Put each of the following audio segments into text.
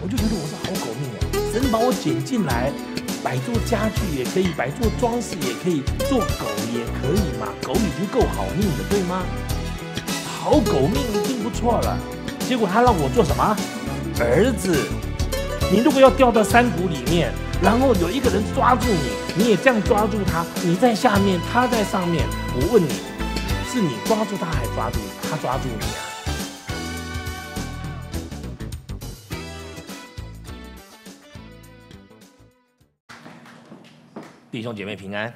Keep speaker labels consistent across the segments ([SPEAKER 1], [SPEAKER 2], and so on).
[SPEAKER 1] 我就觉得我是好狗命啊！神把我捡进来，摆做家具也可以，摆做装饰也可以，做狗也可以嘛。狗已经够好命的，对吗？好狗命已经不错了。结果他让我做什么？儿子，你如果要掉到山谷里面，然后有一个人抓住你，你也这样抓住他，你在下面，他在上面。我问你，是你抓住他，还抓住他抓住你啊？弟兄姐妹平安。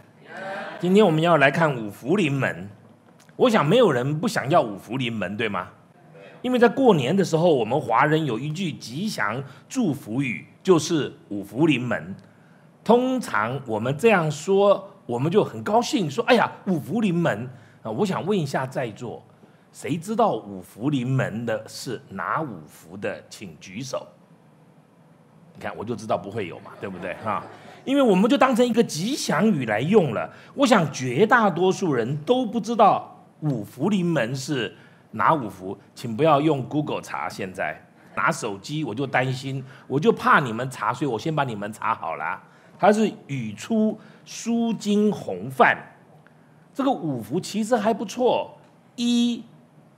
[SPEAKER 1] 今天我们要来看五福临门。我想没有人不想要五福临门，对吗？因为在过年的时候，我们华人有一句吉祥祝福语，就是五福临门。通常我们这样说，我们就很高兴，说：“哎呀，五福临门啊！”我想问一下在座，谁知道五福临门的是哪五福的，请举手。你看，我就知道不会有嘛，对不对？哈。因为我们就当成一个吉祥语来用了。我想绝大多数人都不知道五福临门是哪五福，请不要用 Google 查。现在拿手机我就担心，我就怕你们查，所以我先把你们查好了。它是语出书金洪范，这个五福其实还不错。一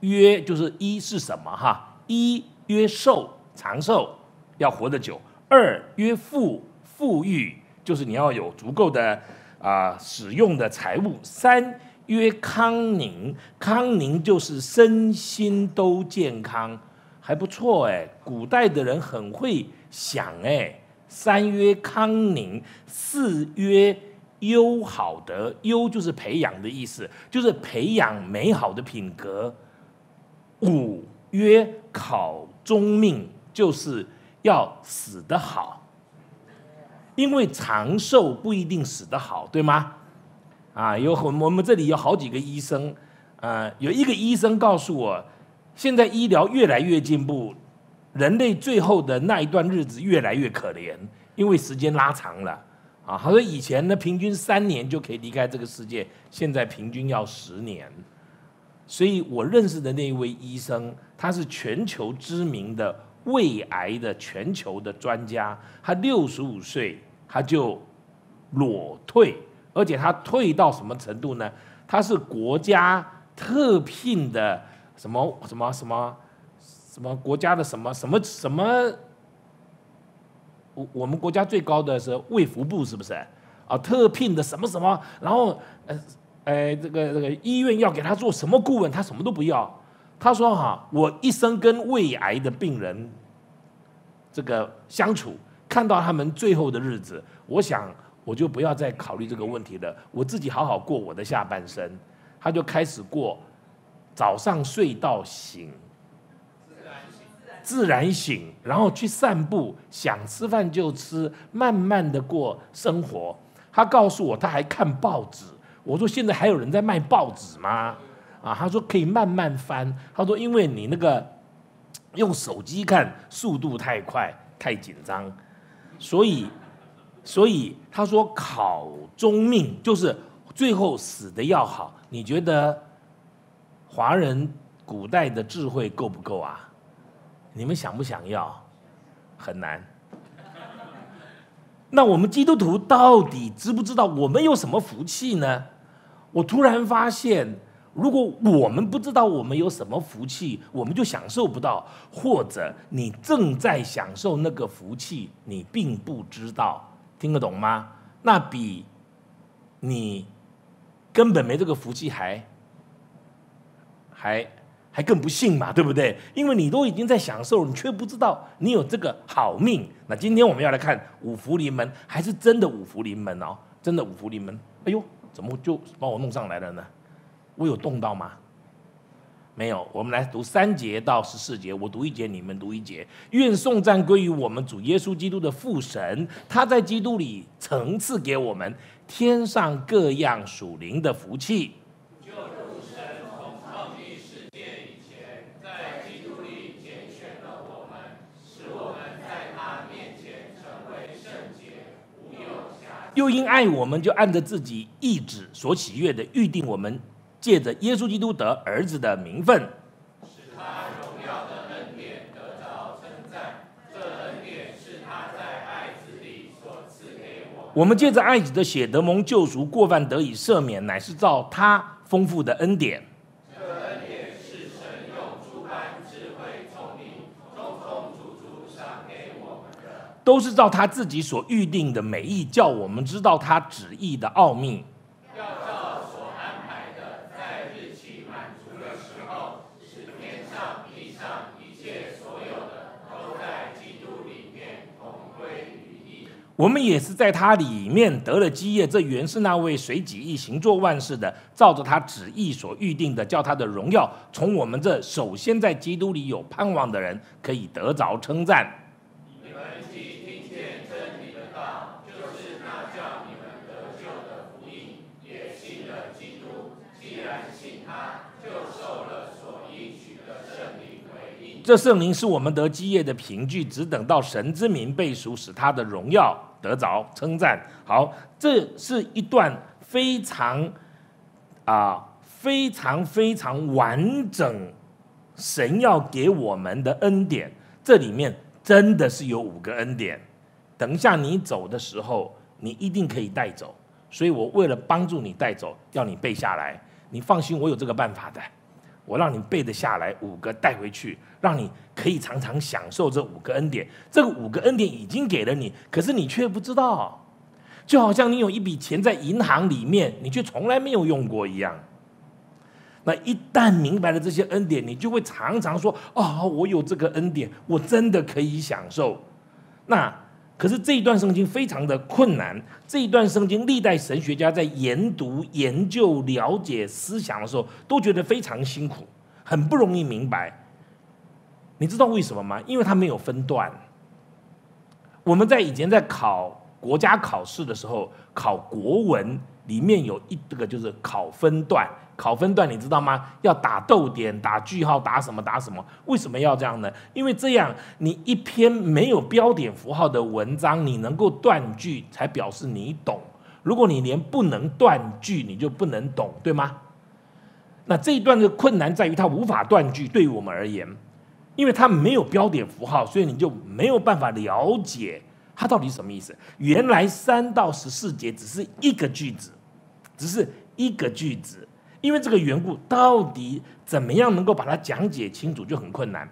[SPEAKER 1] 曰就是一是什么哈？一曰寿，长寿，要活得久。二曰富，富裕。就是你要有足够的啊使用的财物。三曰康宁，康宁就是身心都健康，还不错哎。古代的人很会想哎。三曰康宁，四曰优好德，优就是培养的意思，就是培养美好的品格。五曰考终命，就是要死得好。因为长寿不一定死得好，对吗？啊，有我我们这里有好几个医生，啊，有一个医生告诉我，现在医疗越来越进步，人类最后的那一段日子越来越可怜，因为时间拉长了。啊，他说以前呢平均三年就可以离开这个世界，现在平均要十年。所以我认识的那一位医生，他是全球知名的。胃癌的全球的专家，他六十五岁他就裸退，而且他退到什么程度呢？他是国家特聘的什么什么什么什么国家的什么什么什么？我我们国家最高的是卫福部，是不是？啊，特聘的什么什么？然后呃呃，这个这个医院要给他做什么顾问，他什么都不要。他说：“哈，我一生跟胃癌的病人这个相处，看到他们最后的日子，我想我就不要再考虑这个问题了，我自己好好过我的下半生。”他就开始过早上睡到醒，自然醒，自然后去散步，想吃饭就吃，慢慢的过生活。他告诉我，他还看报纸。我说：“现在还有人在卖报纸吗？”啊，他说可以慢慢翻。他说，因为你那个 用手机看速度太快，太紧张，所以，所以他说考中命就是最后死的要好。你觉得华人古代的智慧够不够啊？你们想不想要？很难。那我们基督徒到底知不知道我们有什么福气呢？我突然发现。如果我们不知道我们有什么福气，我们就享受不到；或者你正在享受那个福气，你并不知道，听得懂吗？那比你根本没这个福气还还还更不幸嘛，对不对？因为你都已经在享受，你却不知道你有这个好命。那今天我们要来看五福临门，还是真的五福临门哦？真的五福临门？哎呦，怎么就把我弄上来了呢？我有动到吗？没有。我们来读三节到十四节，我读一节，你们读一节。愿颂赞归于我们主耶稣基督的父神，他在基督里层次给我们天上各样属灵的福气。又因爱我们，就按着自己意志所喜悦的预定我们。借着耶稣基督得儿子的名分，
[SPEAKER 2] 使他荣耀的恩典得到称赞。这恩典是他在爱子里所赐给
[SPEAKER 1] 我们。我们借着爱子的血得蒙救赎，过犯得以赦免，乃是照他丰富的恩典。这恩典是神用诸般智慧聪明，通通足足赏给我们的。都
[SPEAKER 2] 是照他自己所预定的美意，叫我们知道他旨意的奥秘。
[SPEAKER 1] 我们也是在他里面得了基业，这原是那位随己意行做万事的，照着他旨意所预定的，叫他的荣耀从我们这首先在基督里有盼望的人，可以得着称赞。
[SPEAKER 2] 你们既听见真理的道，就是那叫你们得救的福音，也信了基督。既然信他，就受了所应许的圣灵为印。
[SPEAKER 1] 这圣灵是我们得基业的凭据，只等到神之名被赎，使他的荣耀得着称赞。好，这是一段非常啊、非常非常完整，神要给我们的恩典，这里面真的是有五个恩典。等一下你走的时候，你一定可以带走。所以我为了帮助你带走，要你背下来。你放心，我有这个办法的。我让你背得下来五个带回去，让你可以常常享受这五个恩典。这个五个恩典已经给了你，可是你却不知道，就好像你有一笔钱在银行里面，你却从来没有用过一样。那一旦明白了这些恩典，你就会常常说：“哦，我有这个恩典，我真的可以享受。”那可是这一段圣经非常的困难。这一段圣经，历代神学家在研读、研究、了解、思想的时候，都觉得非常辛苦，很不容易明白。你知道为什么吗？因为它没有分段。我们在以前在考国家考试的时候，考国文里面有一这个就是考分段。考分段你知道吗？要打逗点、打句号、打什么打什么？为什么要这样呢？因为这样你一篇没有标点符号的文章，你能够断句，才表示你懂。如果你连不能断句，你就不能懂，对吗？那这一段的困难在于它无法断句，对于我们而言，因为它没有标点符号，所以你就没有办法了解它到底什么意思。原来三到十四节只是一个句子，只是一个句子。因为这个缘故，到底怎么样能够把它讲解清楚就很困难。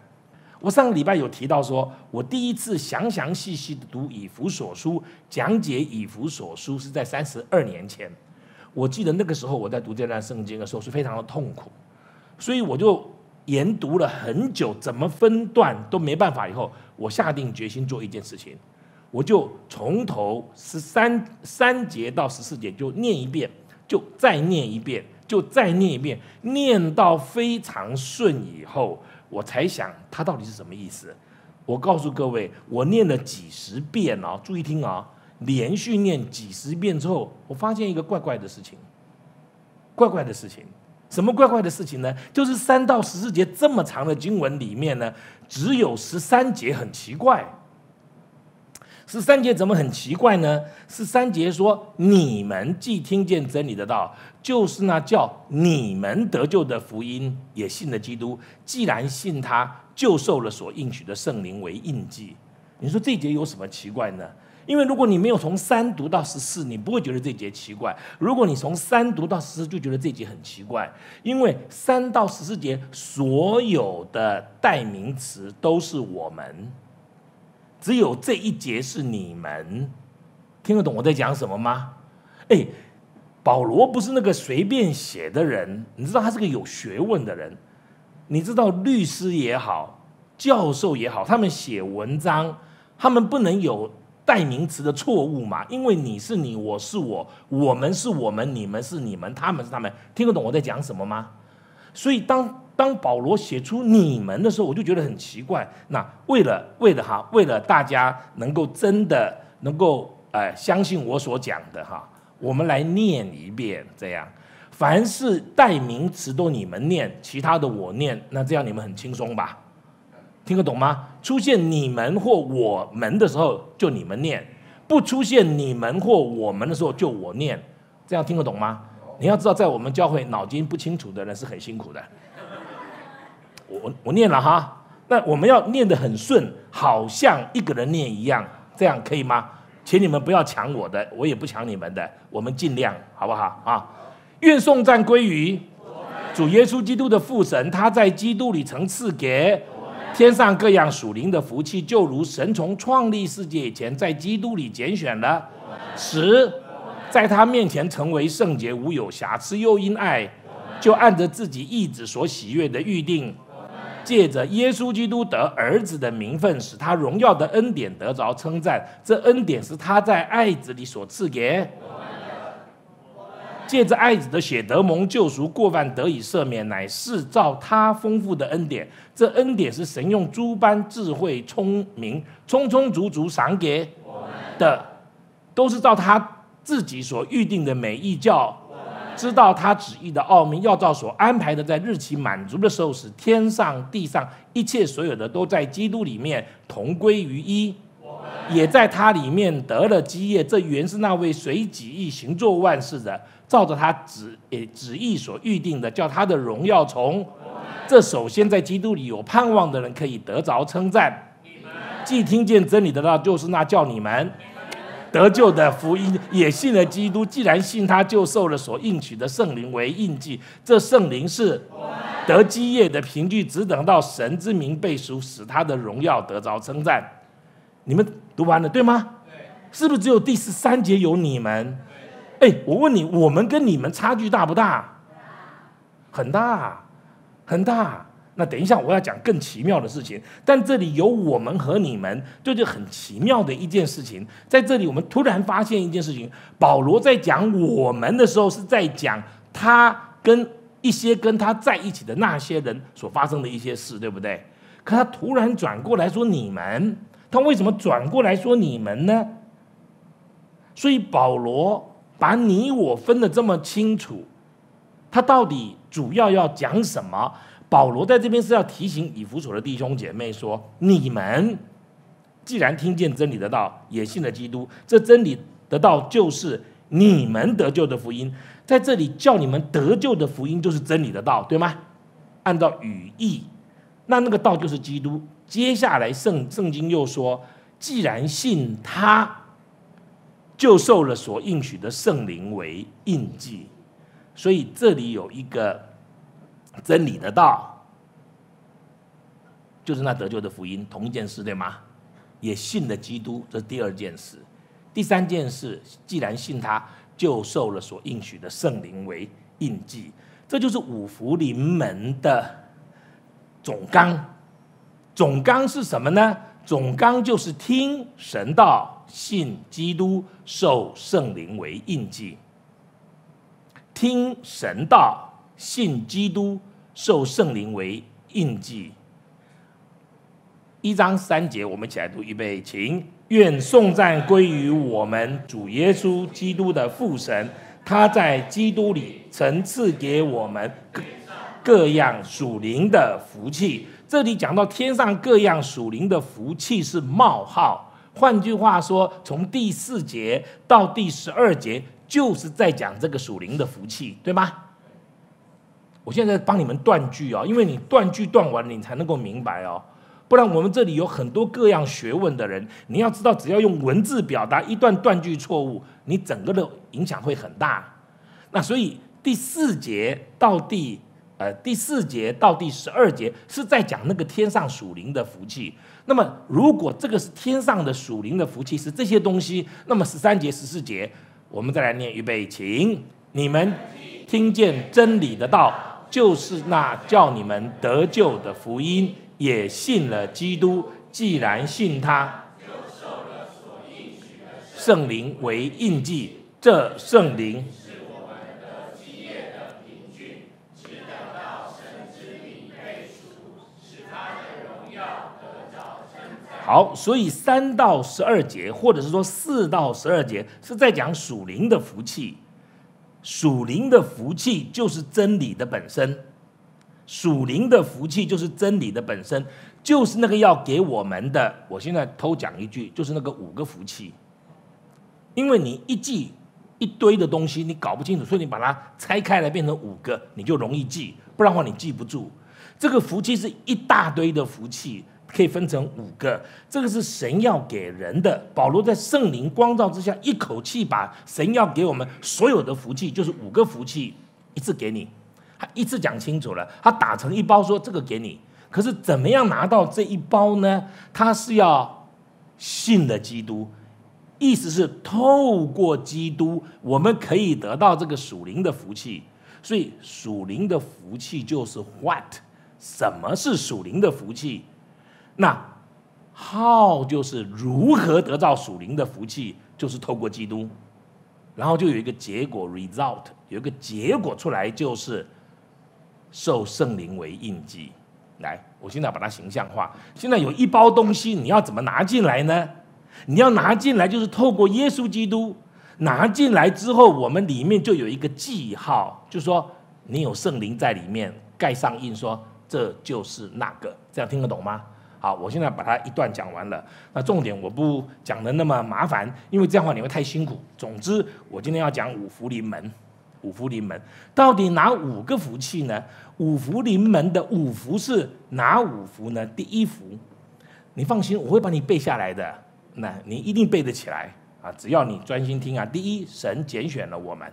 [SPEAKER 1] 我上个礼拜有提到说，我第一次详详细细的读以弗所书，讲解以弗所书是在三十二年前。我记得那个时候我在读这段圣经的时候是非常的痛苦，所以我就研读了很久，怎么分段都没办法。以后我下定决心做一件事情，我就从头十三三节到十四节就念一遍，就再念一遍。就再念一遍，念到非常顺以后，我才想它到底是什么意思。我告诉各位，我念了几十遍哦，注意听啊，连续念几十遍之后，我发现一个怪怪的事情，怪怪的事情，什么怪怪的事情呢？就是三到十四节这么长的经文里面呢，只有十三节很奇怪。十三节怎么很奇怪呢？十三节说：“你们既听见真理的道，就是那叫你们得救的福音，也信了基督。既然信他，就受了所应许的圣灵为印记。”你说这节有什么奇怪呢？因为如果你没有从三读到十四，你不会觉得这节奇怪；如果你从三读到十四，就觉得这节很奇怪。因为三到十四节所有的代名词都是我们。只有这一节是你们听得懂我在讲什么吗？哎，保罗不是那个随便写的人，你知道他是个有学问的人。你知道律师也好，教授也好，他们写文章，他们不能有代名词的错误嘛？因为你是你，我是我，我们是我们，你们是你们，他们是他们，听得懂我在讲什么吗？所以当。当保罗写出你们的时候，我就觉得很奇怪。那为了为了哈，为了大家能够真的能够呃相信我所讲的哈，我们来念一遍。这样，凡是代名词都你们念，其他的我念，那这样你们很轻松吧？听得懂吗？出现你们或我们的时候，就你们念；不出现你们或我们的时候，就我念。这样听得懂吗？你要知道，在我们教会脑筋不清楚的人是很辛苦的。我我念了哈，那我们要念得很顺，好像一个人念一样，这样可以吗？请你们不要抢我的，我也不抢你们的，我们尽量，好不好啊？愿颂赞归于主耶稣基督的父神，他在基督里曾赐给天上各样属灵的福气，就如神从创立世界以前，在基督里拣选了，使在他面前成为圣洁无有瑕疵，又因爱，就按着自己意志所喜悦的预定。借着耶稣基督得儿子的名分，使他荣耀的恩典得着称赞。这恩典是他在爱子里所赐给。借着爱子的血得蒙救赎，过犯得以赦免，乃是照他丰富的恩典。这恩典是神用诸般智慧、聪明、充充足足赏给的，都是照他自己所预定的美意教。知道他旨意的奥秘，要照所安排的，在日期满足的时候，使天上地上一切所有的都在基督里面同归于一，也在他里面得了基业。这原是那位随己意行做万事的，照着他旨诶旨意所预定的，叫他的荣耀从这首先在基督里有盼望的人可以得着称赞。既听见真理的道，就是那叫你们。得救的福音也信了基督，既然信他，就受了所应许的圣灵为印记。这圣灵是得基业的凭据，只等到神之名被赎，使他的荣耀得着称赞。你们读完了对吗？是不是只有第十三节有你们？哎，我问你，我们跟你们差距大不大？很大，很大。那等一下，我要讲更奇妙的事情。但这里有我们和你们，这就很奇妙的一件事情。在这里，我们突然发现一件事情：保罗在讲我们的时候，是在讲他跟一些跟他在一起的那些人所发生的一些事，对不对？可他突然转过来说你们，他为什么转过来说你们呢？所以保罗把你我分得这么清楚，他到底主要要讲什么？保罗在这边是要提醒以弗所的弟兄姐妹说：你们既然听见真理的道，也信了基督，这真理的道就是你们得救的福音。在这里叫你们得救的福音就是真理的道，对吗？按照语义，那那个道就是基督。接下来圣圣经又说：既然信他，就受了所应许的圣灵为印记。所以这里有一个。真理的道，就是那得救的福音，同一件事，对吗？也信了基督，这是第二件事。第三件事，既然信他，就受了所应许的圣灵为印记。这就是五福临门的总纲。总纲是什么呢？总纲就是听神道，信基督，受圣灵为印记。听神道。信基督，受圣灵为印记。一章三节，我们一起来读，预备，请。愿颂赞归于我们主耶稣基督的父神，他在基督里曾赐给我们各各样属灵的福气。这里讲到天上各样属灵的福气是冒号，换句话说，从第四节到第十二节，就是在讲这个属灵的福气，对吗？我现在帮你们断句哦，因为你断句断完，你才能够明白哦。不然我们这里有很多各样学问的人，你要知道，只要用文字表达一段断句错误，你整个的影响会很大。那所以第四节到第呃第四节到第十二节是在讲那个天上属灵的福气。那么如果这个是天上的属灵的福气是这些东西，那么十三节十四节我们再来念预备，请你们听见真理的道。就是那叫你们得救的福音，也信了基督。既然信他，就受了所应许的圣灵为印记。这圣灵是我们的基业的凭据，直等到神之名被赎，使他的荣耀得着称赞。好，所以三到十二节，或者是说四到十二节，是在讲属灵的福气。属灵的福气就是真理的本身，属灵的福气就是真理的本身，就是那个要给我们的。我现在偷讲一句，就是那个五个福气。因为你一记一堆的东西，你搞不清楚，所以你把它拆开来变成五个，你就容易记。不然的话，你记不住。这个福气是一大堆的福气，可以分成五个，这个是神要给人的。保罗在圣灵光照之下，一口气把神要给我们所有的福气，就是五个福气，一次给你，他一次讲清楚了，他打成一包说这个给你。可是怎么样拿到这一包呢？他是要信的基督，意思是透过基督，我们可以得到这个属灵的福气。所以属灵的福气就是 what？什么是属灵的福气？那 how 就是如何得到属灵的福气？就是透过基督，然后就有一个结果 result，有一个结果出来就是受圣灵为印记。来，我现在把它形象化。现在有一包东西，你要怎么拿进来呢？你要拿进来就是透过耶稣基督。拿进来之后，我们里面就有一个记号，就说你有圣灵在里面盖上印，说这就是那个，这样听得懂吗？好，我现在把它一段讲完了。那重点我不讲的那么麻烦，因为这样的话你会太辛苦。总之，我今天要讲五福临门。五福临门到底哪五个福气呢？五福临门的五福是哪五福呢？第一福，你放心，我会把你背下来的，那你一定背得起来。啊，只要你专心听啊！第一，神拣选了我们，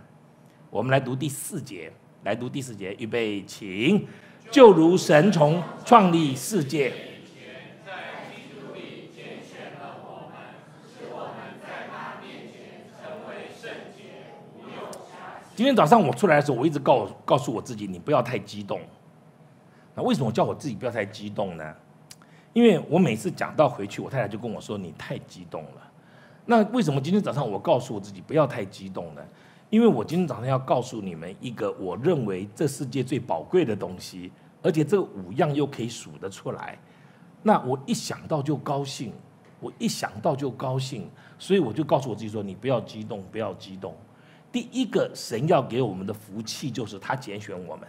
[SPEAKER 1] 我们来读第四节，来读第四节，预备，请。就如神从创立世界以前，在基督里拣选了我们，使我们在他面前成为圣洁，无有瑕今天早上我出来的时候，我一直告告诉我自己，你不要太激动。那为什么叫我自己不要太激动呢？因为我每次讲到回去，我太太就跟我说，你太激动了。那为什么今天早上我告诉我自己不要太激动呢？因为我今天早上要告诉你们一个我认为这世界最宝贵的东西，而且这五样又可以数得出来。那我一想到就高兴，我一想到就高兴，所以我就告诉我自己说：你不要激动，不要激动。第一个，神要给我们的福气就是他拣选我们，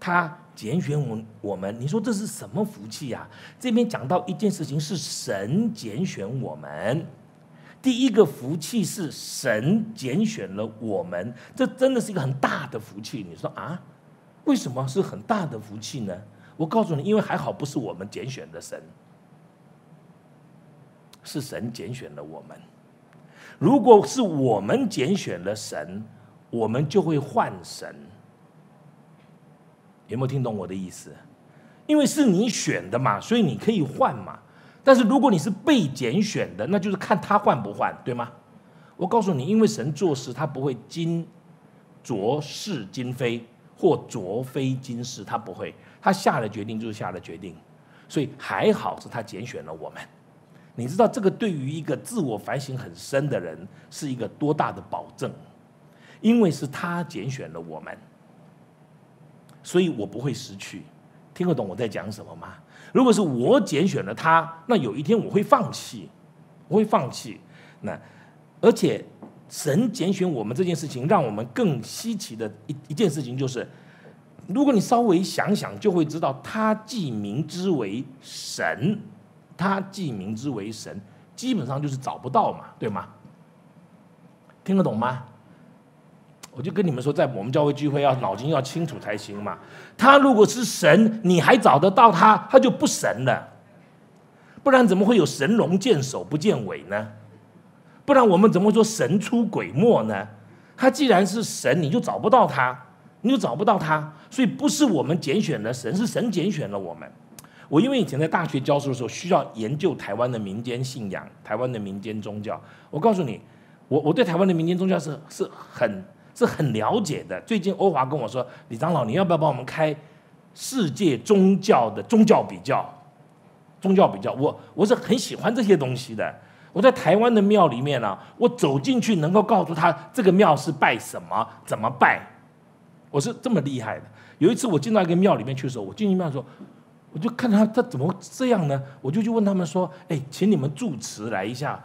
[SPEAKER 1] 他拣选我我们。你说这是什么福气呀？这边讲到一件事情，是神拣选我们。第一个福气是神拣选了我们，这真的是一个很大的福气。你说啊，为什么是很大的福气呢？我告诉你，因为还好不是我们拣选的神，是神拣选了我们。如果是我们拣选了神，我们就会换神。有没有听懂我的意思？因为是你选的嘛，所以你可以换嘛。但是如果你是被拣选的，那就是看他换不换，对吗？我告诉你，因为神做事他不会今浊是今非，或浊非今是，他不会，他下了决定就是下了决定，所以还好是他拣选了我们。你知道这个对于一个自我反省很深的人是一个多大的保证？因为是他拣选了我们，所以我不会失去。听得懂我在讲什么吗？如果是我拣选了他，那有一天我会放弃，我会放弃。那而且神拣选我们这件事情，让我们更稀奇的一一件事情就是，如果你稍微想想，就会知道他既名之为神，他既名之为神，基本上就是找不到嘛，对吗？听得懂吗？我就跟你们说，在我们教会聚会要脑筋要清楚才行嘛。他如果是神，你还找得到他，他就不神了。不然怎么会有神龙见首不见尾呢？不然我们怎么说神出鬼没呢？他既然是神，你就找不到他，你就找不到他。所以不是我们拣选了神，是神拣选了我们。我因为以前在大学教书的时候，需要研究台湾的民间信仰、台湾的民间宗教。我告诉你，我我对台湾的民间宗教是是很。是很了解的。最近欧华跟我说：“李长老，你要不要帮我们开世界宗教的宗教比较？宗教比较，我我是很喜欢这些东西的。我在台湾的庙里面呢，我走进去能够告诉他这个庙是拜什么，怎么拜。我是这么厉害的。有一次我进到一个庙里面去的时候，我进去庙说，我就看他他怎么这样呢？我就去问他们说：，哎，请你们住持来一下。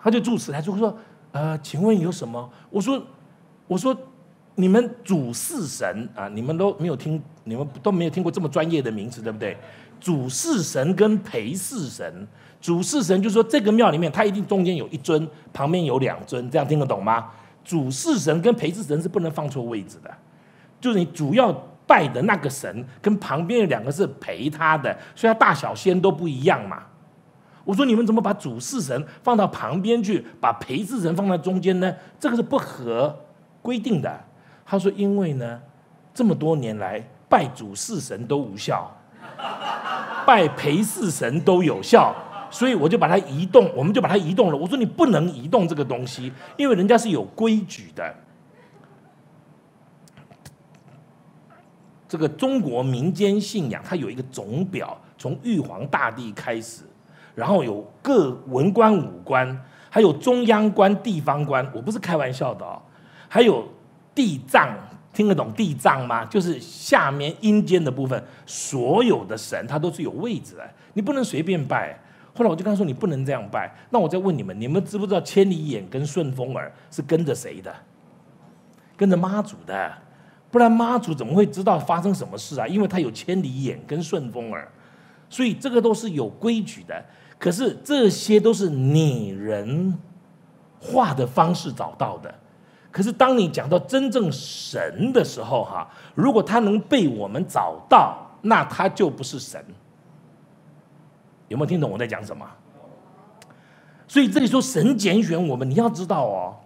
[SPEAKER 1] 他就住持来就说。呃，请问有什么？我说，我说，你们主事神啊，你们都没有听，你们都没有听过这么专业的名词，对不对？主事神跟陪事神，主事神就说这个庙里面，它一定中间有一尊，旁边有两尊，这样听得懂吗？主事神跟陪事神是不能放错位置的，就是你主要拜的那个神跟旁边的两个是陪他的，所以他大小仙都不一样嘛。我说你们怎么把主事神放到旁边去，把陪侍神放在中间呢？这个是不合规定的。他说因为呢，这么多年来拜主事神都无效，拜陪侍神都有效。所以我就把它移动，我们就把它移动了。我说你不能移动这个东西，因为人家是有规矩的。这个中国民间信仰，它有一个总表，从玉皇大帝开始，然后有各文官武官，还有中央官、地方官，我不是开玩笑的哦。还有地藏，听得懂地藏吗？就是下面阴间的部分，所有的神他都是有位置的，你不能随便拜。后来我就跟他说：“你不能这样拜。”那我再问你们：你们知不知道千里眼跟顺风耳是跟着谁的？跟着妈祖的，不然妈祖怎么会知道发生什么事啊？因为他有千里眼跟顺风耳，所以这个都是有规矩的。可是这些都是拟人化的方式找到的。可是当你讲到真正神的时候，哈，如果他能被我们找到，那他就不是神。有没有听懂我在讲什么？所以这里说神拣选我们，你要知道哦，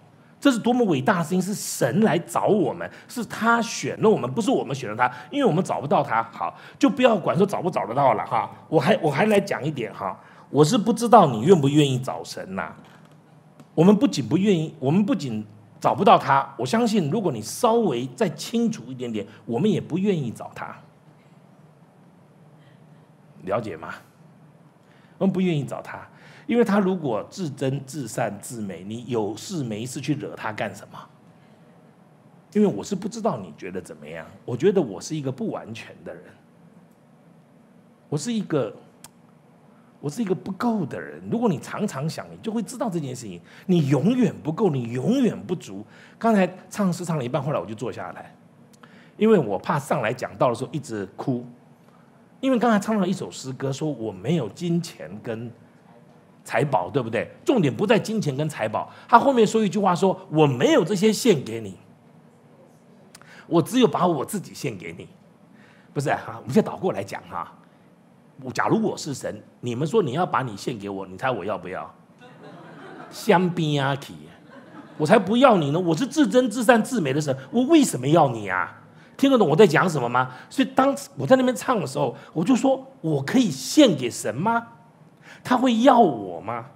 [SPEAKER 1] 这是多么伟大的事情，是神来找我们，是他选了我们，不是我们选了他，因为我们找不到他。好，就不要管说找不找得到了哈。我还我还来讲一点哈，我是不知道你愿不愿意找神呐。我们不仅不愿意，我们不仅找不到他，我相信如果你稍微再清楚一点点，我们也不愿意找他。了解吗？我们不愿意找他，因为他如果至真、至善、至美，你有事没事去惹他干什么？因为我是不知道你觉得怎么样，我觉得我是一个不完全的人，我是一个，我是一个不够的人。如果你常常想，你就会知道这件事情，你永远不够，你永远不足。刚才唱诗唱了一半，后来我就坐下来，因为我怕上来讲到的时候一直哭。因为刚才唱了一首诗歌，说我没有金钱跟财宝，对不对？重点不在金钱跟财宝。他后面说一句话，说我没有这些献给你，我只有把我自己献给你。不是哈，我们现在倒过来讲哈。我假如我是神，你们说你要把你献给我，你猜我要不要？香槟阿奇，我才不要你呢！我是至真至善至美的神，我为什么要你啊？听得懂我在讲什么吗？所以当我在那边唱的时候，我就说：我可以献给神吗？他会要我吗？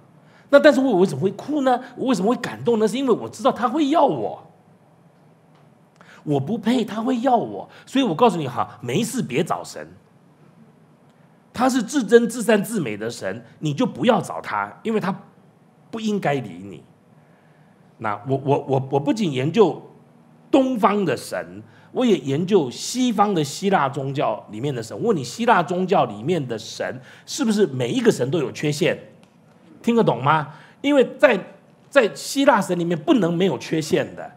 [SPEAKER 1] 那但是我为什么会哭呢？我为什么会感动呢？是因为我知道他会要我，我不配，他会要我，所以我告诉你哈，没事别找神，他是至真至善至美的神，你就不要找他，因为他不应该理你。那我我我我不仅研究东方的神。我也研究西方的希腊宗教里面的神，问你希腊宗教里面的神是不是每一个神都有缺陷？听得懂吗？因为在在希腊神里面不能没有缺陷的，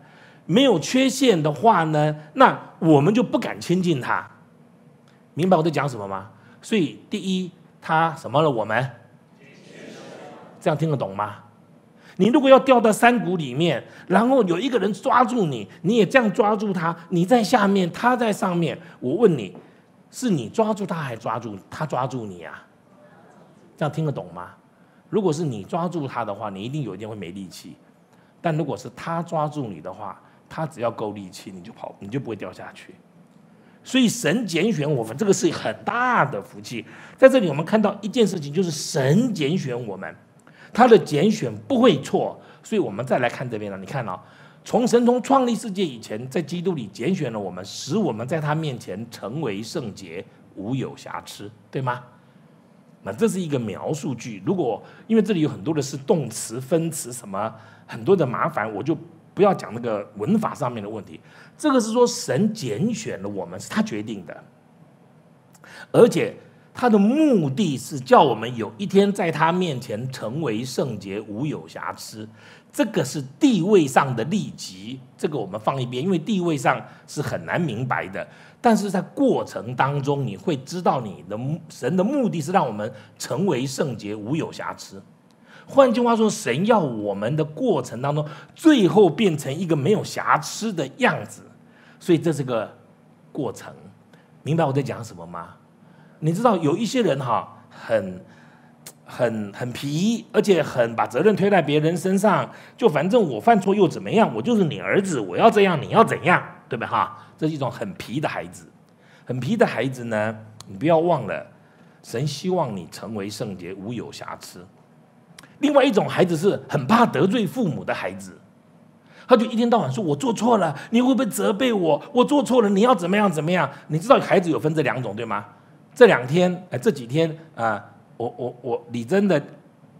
[SPEAKER 1] 没有缺陷的话呢，那我们就不敢亲近他。明白我在讲什么吗？所以第一，他什么了？我们这样听得懂吗？你如果要掉到山谷里面，然后有一个人抓住你，你也这样抓住他，你在下面，他在上面。我问你，是你抓住他，还抓住他抓住你啊？这样听得懂吗？如果是你抓住他的话，你一定有一天会没力气；但如果是他抓住你的话，他只要够力气，你就跑，你就不会掉下去。所以神拣选我们，这个是很大的福气。在这里，我们看到一件事情，就是神拣选我们。他的拣选不会错，所以我们再来看这边了。你看啊，从神从创立世界以前，在基督里拣选了我们，使我们在他面前成为圣洁，无有瑕疵，对吗？那这是一个描述句。如果因为这里有很多的是动词、分词，什么很多的麻烦，我就不要讲那个文法上面的问题。这个是说神拣选了我们，是他决定的，而且。他的目的是叫我们有一天在他面前成为圣洁，无有瑕疵。这个是地位上的利己，这个我们放一边，因为地位上是很难明白的。但是在过程当中，你会知道你的神的目的是让我们成为圣洁，无有瑕疵。换句话说，神要我们的过程当中，最后变成一个没有瑕疵的样子。所以这是个过程。明白我在讲什么吗？你知道有一些人哈，很很很皮，而且很把责任推在别人身上，就反正我犯错又怎么样？我就是你儿子，我要这样，你要怎样？对吧？哈，这是一种很皮的孩子。很皮的孩子呢，你不要忘了，神希望你成为圣洁，无有瑕疵。另外一种孩子是很怕得罪父母的孩子，他就一天到晚说：“我做错了，你会不会责备我？我做错了，你要怎么样怎么样？”你知道孩子有分这两种对吗？这两天哎，这几天啊，我我我李真的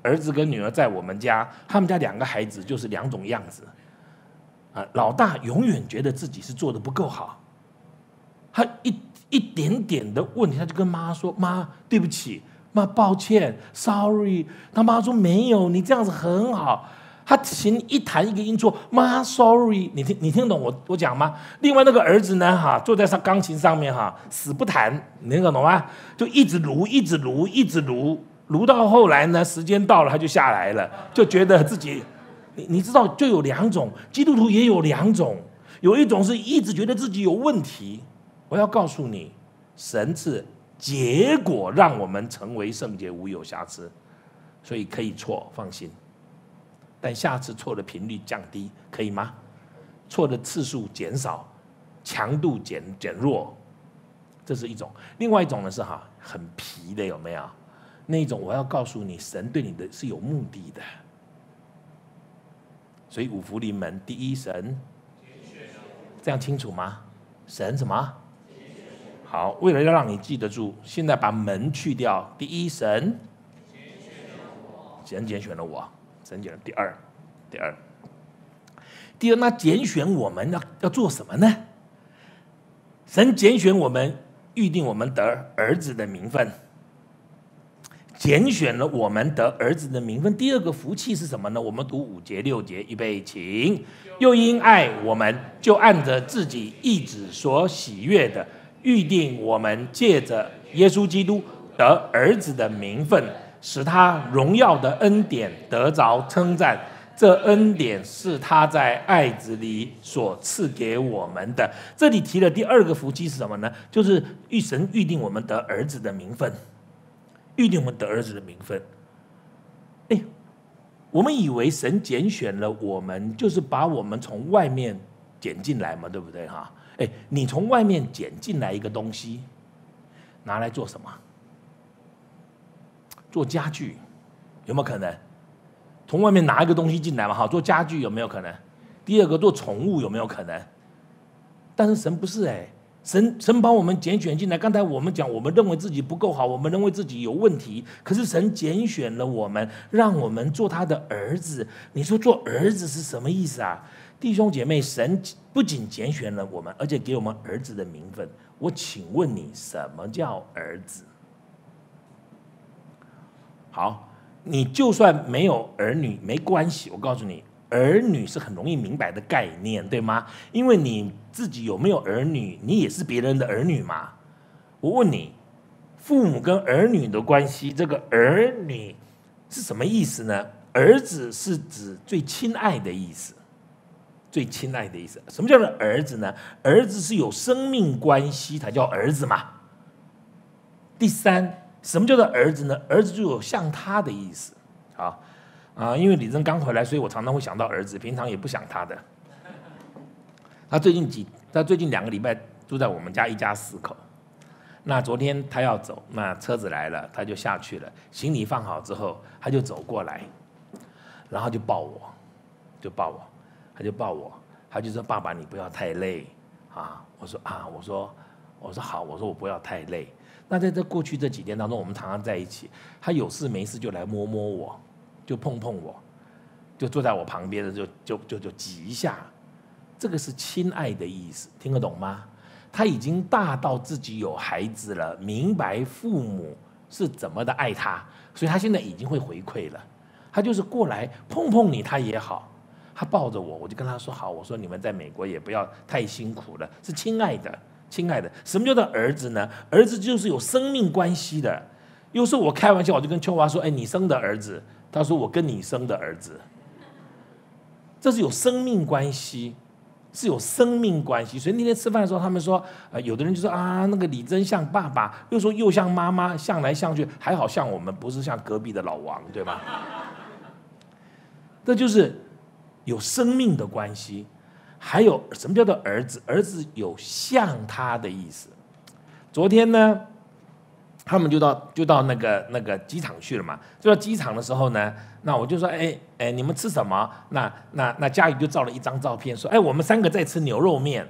[SPEAKER 1] 儿子跟女儿在我们家，他们家两个孩子就是两种样子啊。老大永远觉得自己是做的不够好，他一。一点点的问题，他就跟妈说：“妈，对不起，妈，抱歉，sorry。”他妈说：“没有，你这样子很好。”他琴一弹一个音错，妈，sorry。你听，你听懂我我讲吗？另外那个儿子呢？哈，坐在上钢琴上面，哈，死不弹，你听懂吗？就一直撸，一直撸，一直撸，撸到后来呢，时间到了，他就下来了，就觉得自己，你你知道，就有两种基督徒也有两种，有一种是一直觉得自己有问题。我要告诉你，神是结果让我们成为圣洁无有瑕疵，所以可以错，放心。但下次错的频率降低，可以吗？错的次数减少，强度减减弱，这是一种。另外一种呢是哈很皮的，有没有？那一种我要告诉你，神对你的是有目的的。所以五福临门，第一神，这样清楚吗？神什么？好，为了要让你记得住，现在把门去掉。第一，神神拣选了我，神拣了第二，第二，第二，那拣选我们要要做什么呢？神拣选我们，预定我们得儿子的名分。拣选了我们得儿子的名分。第二个福气是什么呢？我们读五节六节，预备，请。又因爱我们，就按着自己意志所喜悦的。预定我们借着耶稣基督得儿子的名分，使他荣耀的恩典得着称赞。这恩典是他在爱子里所赐给我们的。这里提的第二个福气是什么呢？就是预神预定我们得儿子的名分，预定我们得儿子的名分。哎，我们以为神拣选了我们，就是把我们从外面捡进来嘛，对不对哈？哎，你从外面捡进来一个东西，拿来做什么？做家具有没有可能？从外面拿一个东西进来嘛，哈，做家具有没有可能？第二个做宠物有没有可能？但是神不是哎，神神把我们拣选进来。刚才我们讲，我们认为自己不够好，我们认为自己有问题，可是神拣选了我们，让我们做他的儿子。你说做儿子是什么意思啊？弟兄姐妹，神不仅拣选了我们，而且给我们儿子的名分。我请问你，什么叫儿子？好，你就算没有儿女没关系。我告诉你，儿女是很容易明白的概念，对吗？因为你自己有没有儿女，你也是别人的儿女嘛。我问你，父母跟儿女的关系，这个儿女是什么意思呢？儿子是指最亲爱的意思。最亲爱的意思，什么叫做儿子呢？儿子是有生命关系才叫儿子嘛。第三，什么叫做儿子呢？儿子就有像他的意思。好啊，因为李真刚回来，所以我常常会想到儿子，平常也不想他的。他最近几，他最近两个礼拜住在我们家，一家四口。那昨天他要走，那车子来了，他就下去了。行李放好之后，他就走过来，然后就抱我，就抱我。他就抱我，他就说：“爸爸，你不要太累啊！”我说：“啊，我说，我说好，我说我不要太累。”那在这过去这几天当中，我们常常在一起，他有事没事就来摸摸我，就碰碰我，就坐在我旁边的就就就就挤一下，这个是亲爱的意思，听得懂吗？他已经大到自己有孩子了，明白父母是怎么的爱他，所以他现在已经会回馈了。他就是过来碰碰你，他也好。他抱着我，我就跟他说：“好，我说你们在美国也不要太辛苦了，是亲爱的，亲爱的。什么叫做儿子呢？儿子就是有生命关系的。有时候我开玩笑，我就跟秋华说：‘哎，你生的儿子。’他说：‘我跟你生的儿子。’这是有生命关系，是有生命关系。所以那天吃饭的时候，他们说，呃，有的人就说啊，那个李真像爸爸，又说又像妈妈，像来像去，还好像我们，不是像隔壁的老王，对吧？这就是有生命的关系。还有什么叫做儿子？儿子有像他的意思。昨天呢，他们就到就到那个那个机场去了嘛。就到机场的时候呢，那我就说，哎哎，你们吃什么？那那那佳宇就照了一张照片，说，哎，我们三个在吃牛肉面。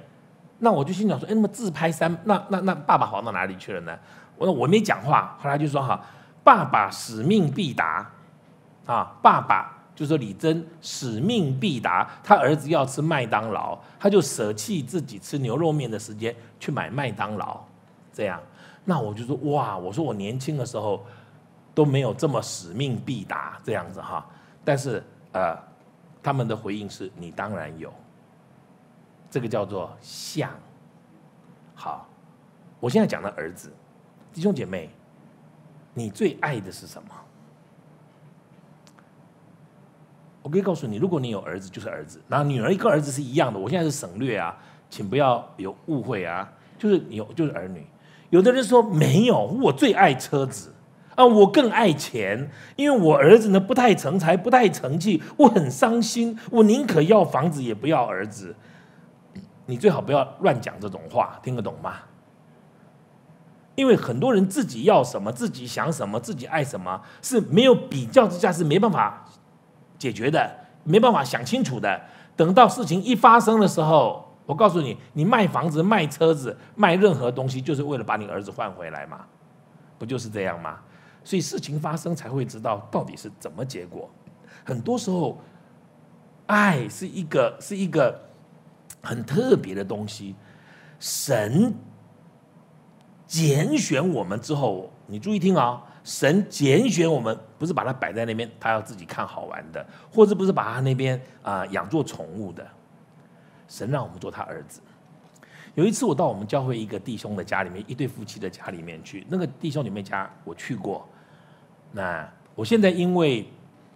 [SPEAKER 1] 那我就心想说，哎，那么自拍三，那那那爸爸跑到哪里去了呢？我说我没讲话，后来就说哈，爸爸使命必达，啊，爸爸。就说李真使命必达，他儿子要吃麦当劳，他就舍弃自己吃牛肉面的时间去买麦当劳，这样，那我就说哇，我说我年轻的时候都没有这么使命必达这样子哈，但是呃，他们的回应是你当然有，这个叫做像。好，我现在讲的儿子，弟兄姐妹，你最爱的是什么？我可以告诉你，如果你有儿子，就是儿子；然后女儿一个儿子是一样的。我现在是省略啊，请不要有误会啊。就是有，就是儿女。有的人说没有，我最爱车子啊，我更爱钱，因为我儿子呢不太成才，不太成器，我很伤心，我宁可要房子也不要儿子。你最好不要乱讲这种话，听得懂吗？因为很多人自己要什么，自己想什么，自己爱什么，是没有比较之下是没办法。解决的没办法想清楚的，等到事情一发生的时候，我告诉你，你卖房子、卖车子、卖任何东西，就是为了把你儿子换回来嘛，不就是这样吗？所以事情发生才会知道到底是怎么结果。很多时候，爱是一个是一个很特别的东西。神拣选我们之后，你注意听啊。神拣选我们，不是把它摆在那边，他要自己看好玩的，或者不是把他那边啊养做宠物的。神让我们做他儿子。有一次我到我们教会一个弟兄的家里面，一对夫妻的家里面去，那个弟兄里面家我去过。那我现在因为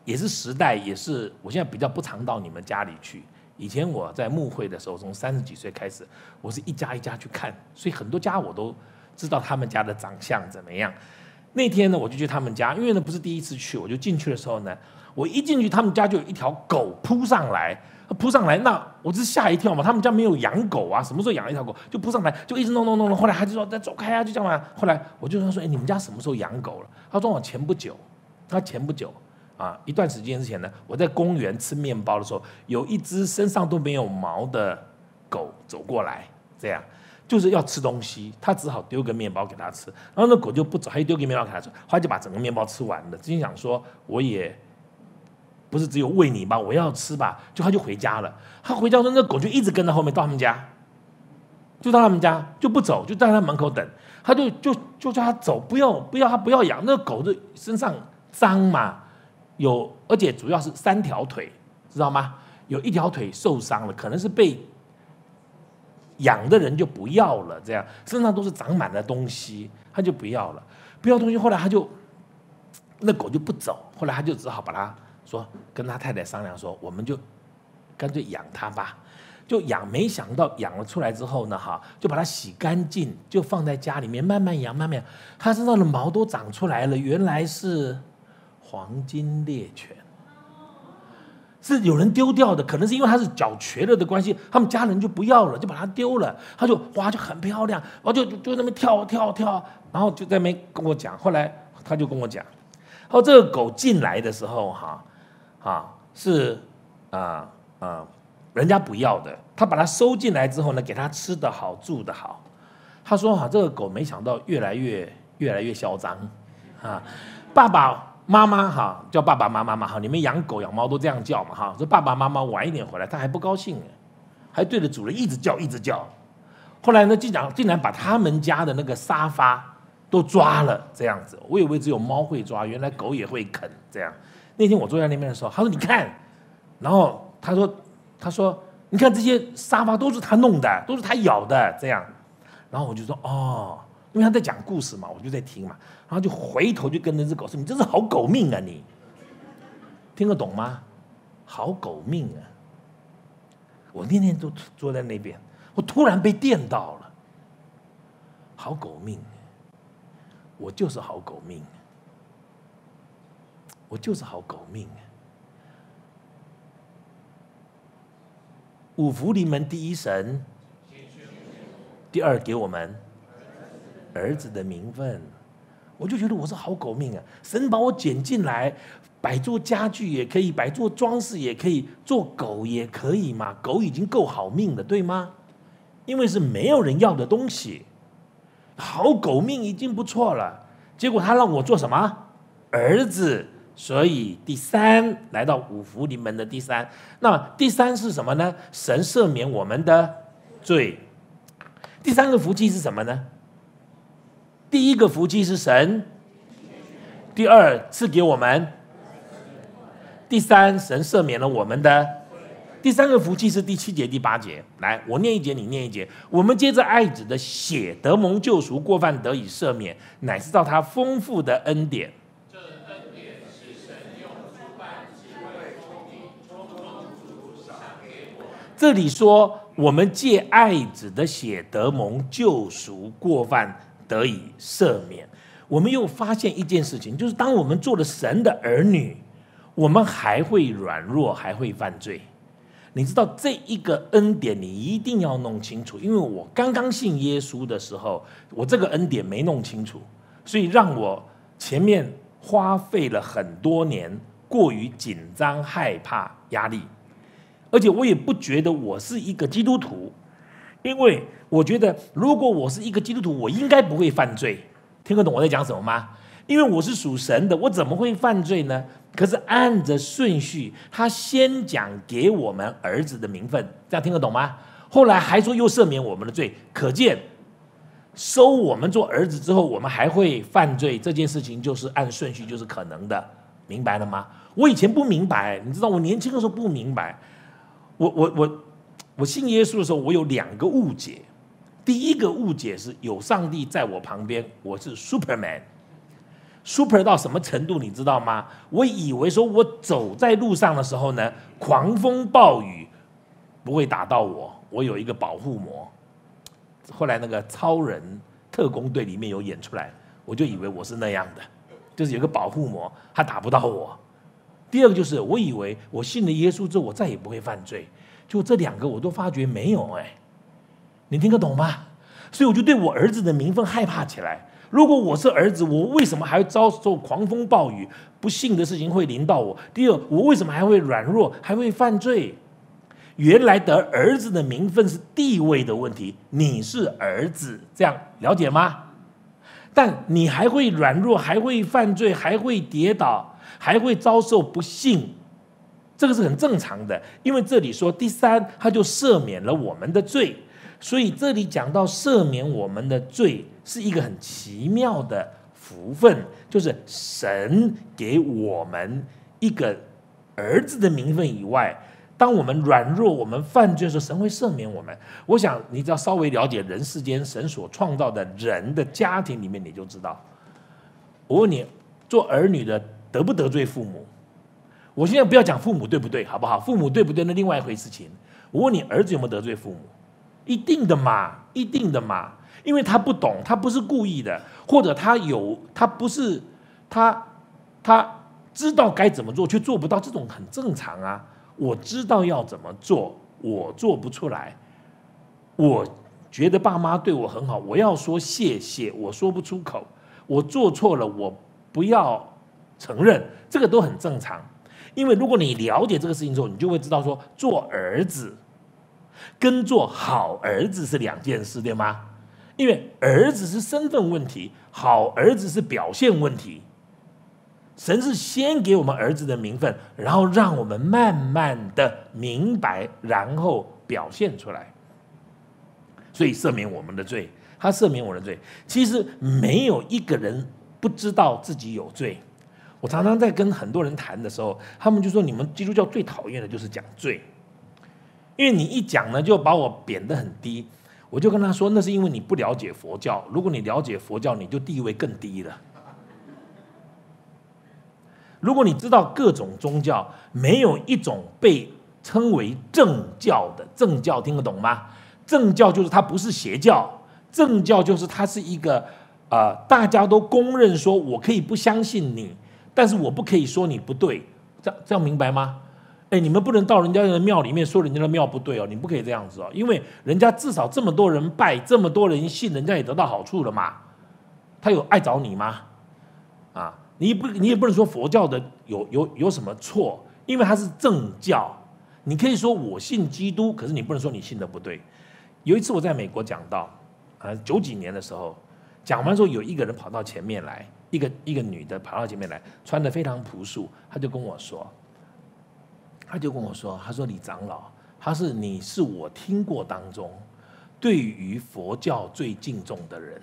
[SPEAKER 1] 也是时代，也是我现在比较不常到你们家里去。以前我在牧会的时候，从三十几岁开始，我是一家一家去看，所以很多家我都知道他们家的长相怎么样。那天呢，我就去他们家，因为呢不是第一次去，我就进去的时候呢，我一进去，他们家就有一条狗扑上来，扑上来，那我是吓一跳嘛。他们家没有养狗啊，什么时候养了一条狗就扑上来，就一直弄弄弄弄。后来他就说：“再走开啊！”就这样嘛。后来我就说：“说哎，你们家什么时候养狗了？”他说：“我前不久。”他前不久啊，一段时间之前呢，我在公园吃面包的时候，有一只身上都没有毛的狗走过来，这样。就是要吃东西，他只好丢个面包给他吃，然后那狗就不走，他就丢个面包给他吃，后来就把整个面包吃完了。心想说，我也不是只有喂你吧，我要吃吧，就他就回家了。他回家说，那狗就一直跟在后面到他们家，就到他们家就不走，就在他门口等。他就就就叫他走，不要不要他不要养那狗的身上脏嘛，有而且主要是三条腿，知道吗？有一条腿受伤了，可能是被。养的人就不要了，这样身上都是长满了东西，他就不要了，不要东西。后来他就那狗就不走，后来他就只好把它说跟他太太商量说，我们就干脆养它吧，就养。没想到养了出来之后呢，哈，就把它洗干净，就放在家里面慢慢养，慢慢养。它身上的毛都长出来了，原来是黄金猎犬。是有人丢掉的，可能是因为它是脚瘸了的关系，他们家人就不要了，就把它丢了。他就哇，就很漂亮，然后就就那边跳跳跳，然后就在那边跟我讲。后来他就跟我讲，他说这个狗进来的时候，哈，啊是啊啊，人家不要的，他把它收进来之后呢，给它吃的好，住的好。他说哈，这个狗没想到越来越越来越嚣张，啊，爸爸。妈妈哈叫爸爸妈妈嘛哈，你们养狗养猫都这样叫嘛哈。说爸爸妈妈晚一点回来，他还不高兴，还对着主人一直叫一直叫。后来呢，竟然竟然把他们家的那个沙发都抓了这样子。我以为只有猫会抓，原来狗也会啃这样。那天我坐在那边的时候，他说你看，然后他说他说你看这些沙发都是他弄的，都是他咬的这样。然后我就说哦。因为他在讲故事嘛，我就在听嘛，然后就回头就跟那只狗说：“你真是好狗命啊！你听得懂吗？好狗命啊！我天天都坐在那边，我突然被电到了，好狗命，我就是好狗命，我就是好狗命。五福临门第一神，第二给我们儿子的名分，我就觉得我是好狗命啊！神把我捡进来，摆做家具也可以，摆做装饰也可以，做狗也可以嘛。狗已经够好命了，对吗？因为是没有人要的东西，好狗命已经不错了。结果他让我做什么？儿子。所以第三来到五福临门的第三，那第三是什么呢？神赦免我们的罪。第三个福气是什么呢？第一个福气是神，第二赐给我们，第三神赦免了我们的，第三个福气是第七节第八节。来，我念一节，你念一节。我们接着爱子的血得蒙救赎，过犯得以赦免，乃是到他丰富的恩典。这里说，我们借爱子的血得蒙救赎，过犯得以赦免。我们又发现一件事情，就是当我们做了神的儿女，我们还会软弱，还会犯罪。你知道这一个恩典，你一定要弄清楚。因为我刚刚信耶稣的时候，我这个恩典没弄清楚，所以让我前面花费了很多年，过于紧张、害怕、压力。而且我也不觉得我是一个基督徒，因为我觉得如果我是一个基督徒，我应该不会犯罪。听得懂我在讲什么吗？因为我是属神的，我怎么会犯罪呢？可是按着顺序，他先讲给我们儿子的名分，这样听得懂吗？后来还说又赦免我们的罪，可见收我们做儿子之后，我们还会犯罪这件事情，就是按顺序就是可能的，明白了吗？我以前不明白，你知道我年轻的时候不明白。我我我我信耶稣的时候，我有两个误解。第一个误解是有上帝在我旁边，我是 Superman，Super 到什么程度你知道吗？我以为说我走在路上的时候呢，狂风暴雨不会打到我，我有一个保护膜。后来那个超人特工队里面有演出来，我就以为我是那样的，就是有个保护膜，他打不到我。第二个就是，我以为我信了耶稣之后，我再也不会犯罪。就这两个，我都发觉没有哎。你听得懂吗？所以我就对我儿子的名分害怕起来。如果我是儿子，我为什么还遭受狂风暴雨？不幸的事情会临到我。第二，我为什么还会软弱，还会犯罪？原来得儿子的名分是地位的问题。你是儿子，这样了解吗？但你还会软弱，还会犯罪，还会跌倒。还会遭受不幸，这个是很正常的。因为这里说第三，他就赦免了我们的罪，所以这里讲到赦免我们的罪是一个很奇妙的福分，就是神给我们一个儿子的名分以外，当我们软弱、我们犯罪的时候，神会赦免我们。我想你只要稍微了解人世间神所创造的人的家庭里面，你就知道。我问你，做儿女的。得不得罪父母？我现在不要讲父母对不对，好不好？父母对不对，那另外一回事情。我问你，儿子有没有得罪父母？一定的嘛，一定的嘛，因为他不懂，他不是故意的，或者他有，他不是他他知道该怎么做，却做不到，这种很正常啊。我知道要怎么做，我做不出来。我觉得爸妈对我很好，我要说谢谢，我说不出口。我做错了，我不要。承认这个都很正常，因为如果你了解这个事情之后，你就会知道说，做儿子跟做好儿子是两件事，对吗？因为儿子是身份问题，好儿子是表现问题。神是先给我们儿子的名分，然后让我们慢慢的明白，然后表现出来。所以赦免我们的罪，他赦免我的罪。其实没有一个人不知道自己有罪。我常常在跟很多人谈的时候，他们就说：“你们基督教最讨厌的就是讲罪，因为你一讲呢，就把我贬得很低。”我就跟他说：“那是因为你不了解佛教。如果你了解佛教，你就地位更低了。如果你知道各种宗教没有一种被称为正教的。正教听得懂吗？正教就是它不是邪教，正教就是它是一个啊，大家都公认说我可以不相信你，但是我不可以说你不对，这这样明白吗？哎，你们不能到人家的庙里面说人家的庙不对哦，你不可以这样子哦，因为人家至少这么多人拜，这么多人信，人家也得到好处了嘛。他有碍着你吗？啊，你不你也不能说佛教的有有有什么错，因为它是正教，你可以说我信基督，可是你不能说你信的不对。有一次我在美国讲到，啊九几年的时候，讲完之后有一个人跑到前面来，一个一个女的跑到前面来，穿的非常朴素，他就跟我说。他就跟我说：“他说李长老，他是你是我听过当中对于佛教最敬重的人。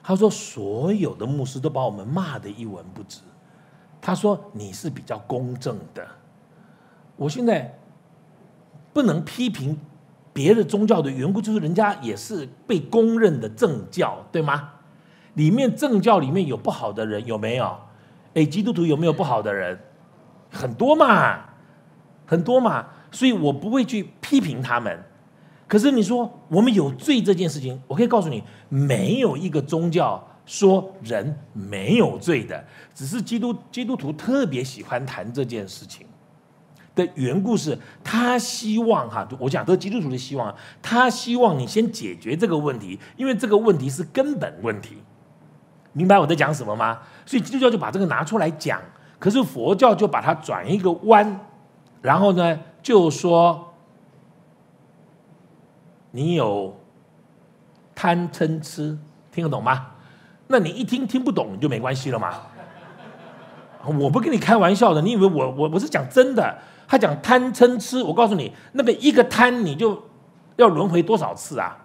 [SPEAKER 1] 他说所有的牧师都把我们骂的一文不值。他说你是比较公正的。我现在不能批评别的宗教的缘故，就是人家也是被公认的正教，对吗？里面政教里面有不好的人有没有？哎，基督徒有没有不好的人？很多嘛。”很多嘛，所以我不会去批评他们。可是你说我们有罪这件事情，我可以告诉你，没有一个宗教说人没有罪的，只是基督基督徒特别喜欢谈这件事情的缘故是，他希望哈，我讲这是基督徒的希望，他希望你先解决这个问题，因为这个问题是根本问题。明白我在讲什么吗？所以基督教就把这个拿出来讲，可是佛教就把它转一个弯。然后呢，就说你有贪嗔痴，听得懂吗？那你一听听不懂就没关系了嘛。我不跟你开玩笑的，你以为我我我是讲真的？他讲贪嗔痴，我告诉你，那个一个贪你就要轮回多少次啊？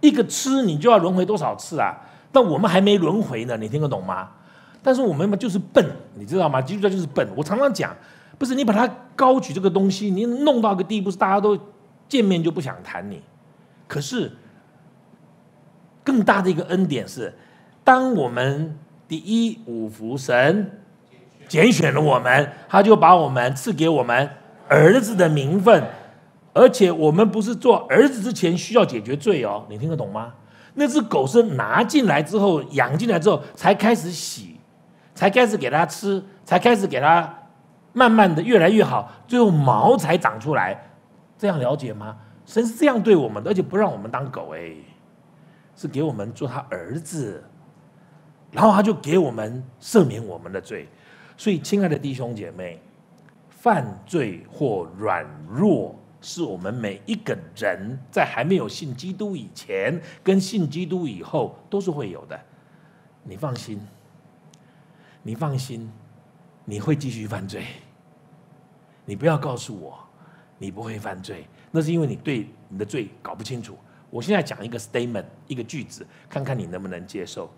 [SPEAKER 1] 一个吃你就要轮回多少次啊？但我们还没轮回呢，你听得懂吗？但是我们嘛就是笨，你知道吗？基督教就是笨。我常常讲。不是你把它高举这个东西，你弄到个地步是大家都见面就不想谈你。可是更大的一个恩典是，当我们第一五福神拣选了我们，他就把我们赐给我们儿子的名分，而且我们不是做儿子之前需要解决罪哦，你听得懂吗？那只狗是拿进来之后养进来之后才开始洗，才开始给它吃，才开始给它。慢慢的越来越好，最后毛才长出来，这样了解吗？神是这样对我们的，而且不让我们当狗哎，是给我们做他儿子，然后他就给我们赦免我们的罪。所以，亲爱的弟兄姐妹，犯罪或软弱，是我们每一个人在还没有信基督以前，跟信基督以后都是会有的。你放心，你放心，你会继续犯罪。你不要告诉我，你不会犯罪，那是因为你对你的罪搞不清楚。我现在讲一个 statement，一个句子，看看你能不能接受。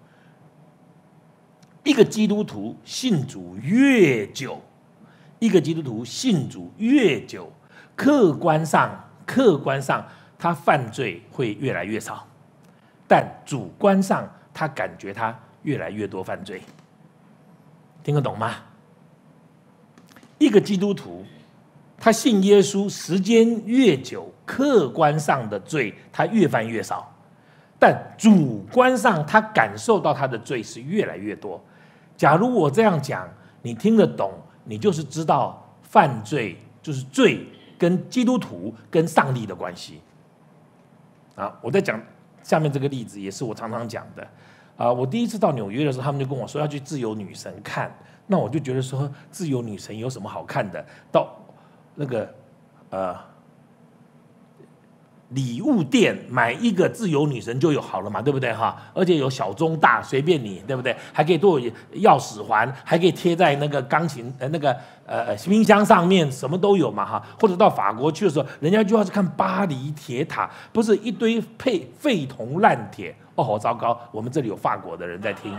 [SPEAKER 1] 一个基督徒信主越久，一个基督徒信主越久，客观上客观上他犯罪会越来越少，但主观上他感觉他越来越多犯罪。听得懂吗？一个基督徒。他信耶稣时间越久，客观上的罪他越犯越少，但主观上他感受到他的罪是越来越多。假如我这样讲，你听得懂，你就是知道犯罪就是罪跟基督徒跟上帝的关系。啊，我在讲下面这个例子，也是我常常讲的。啊，我第一次到纽约的时候，他们就跟我说要去自由女神看，那我就觉得说自由女神有什么好看的？到那个，呃，礼物店买一个自由女神就有好了嘛，对不对哈？而且有小中大随便你，对不对？还可以做钥匙环，还可以贴在那个钢琴呃那个呃冰箱上面，什么都有嘛哈。或者到法国去的时候，人家就要去看巴黎铁塔，不是一堆废废铜烂铁哦，好糟糕！我们这里有法国的人在听。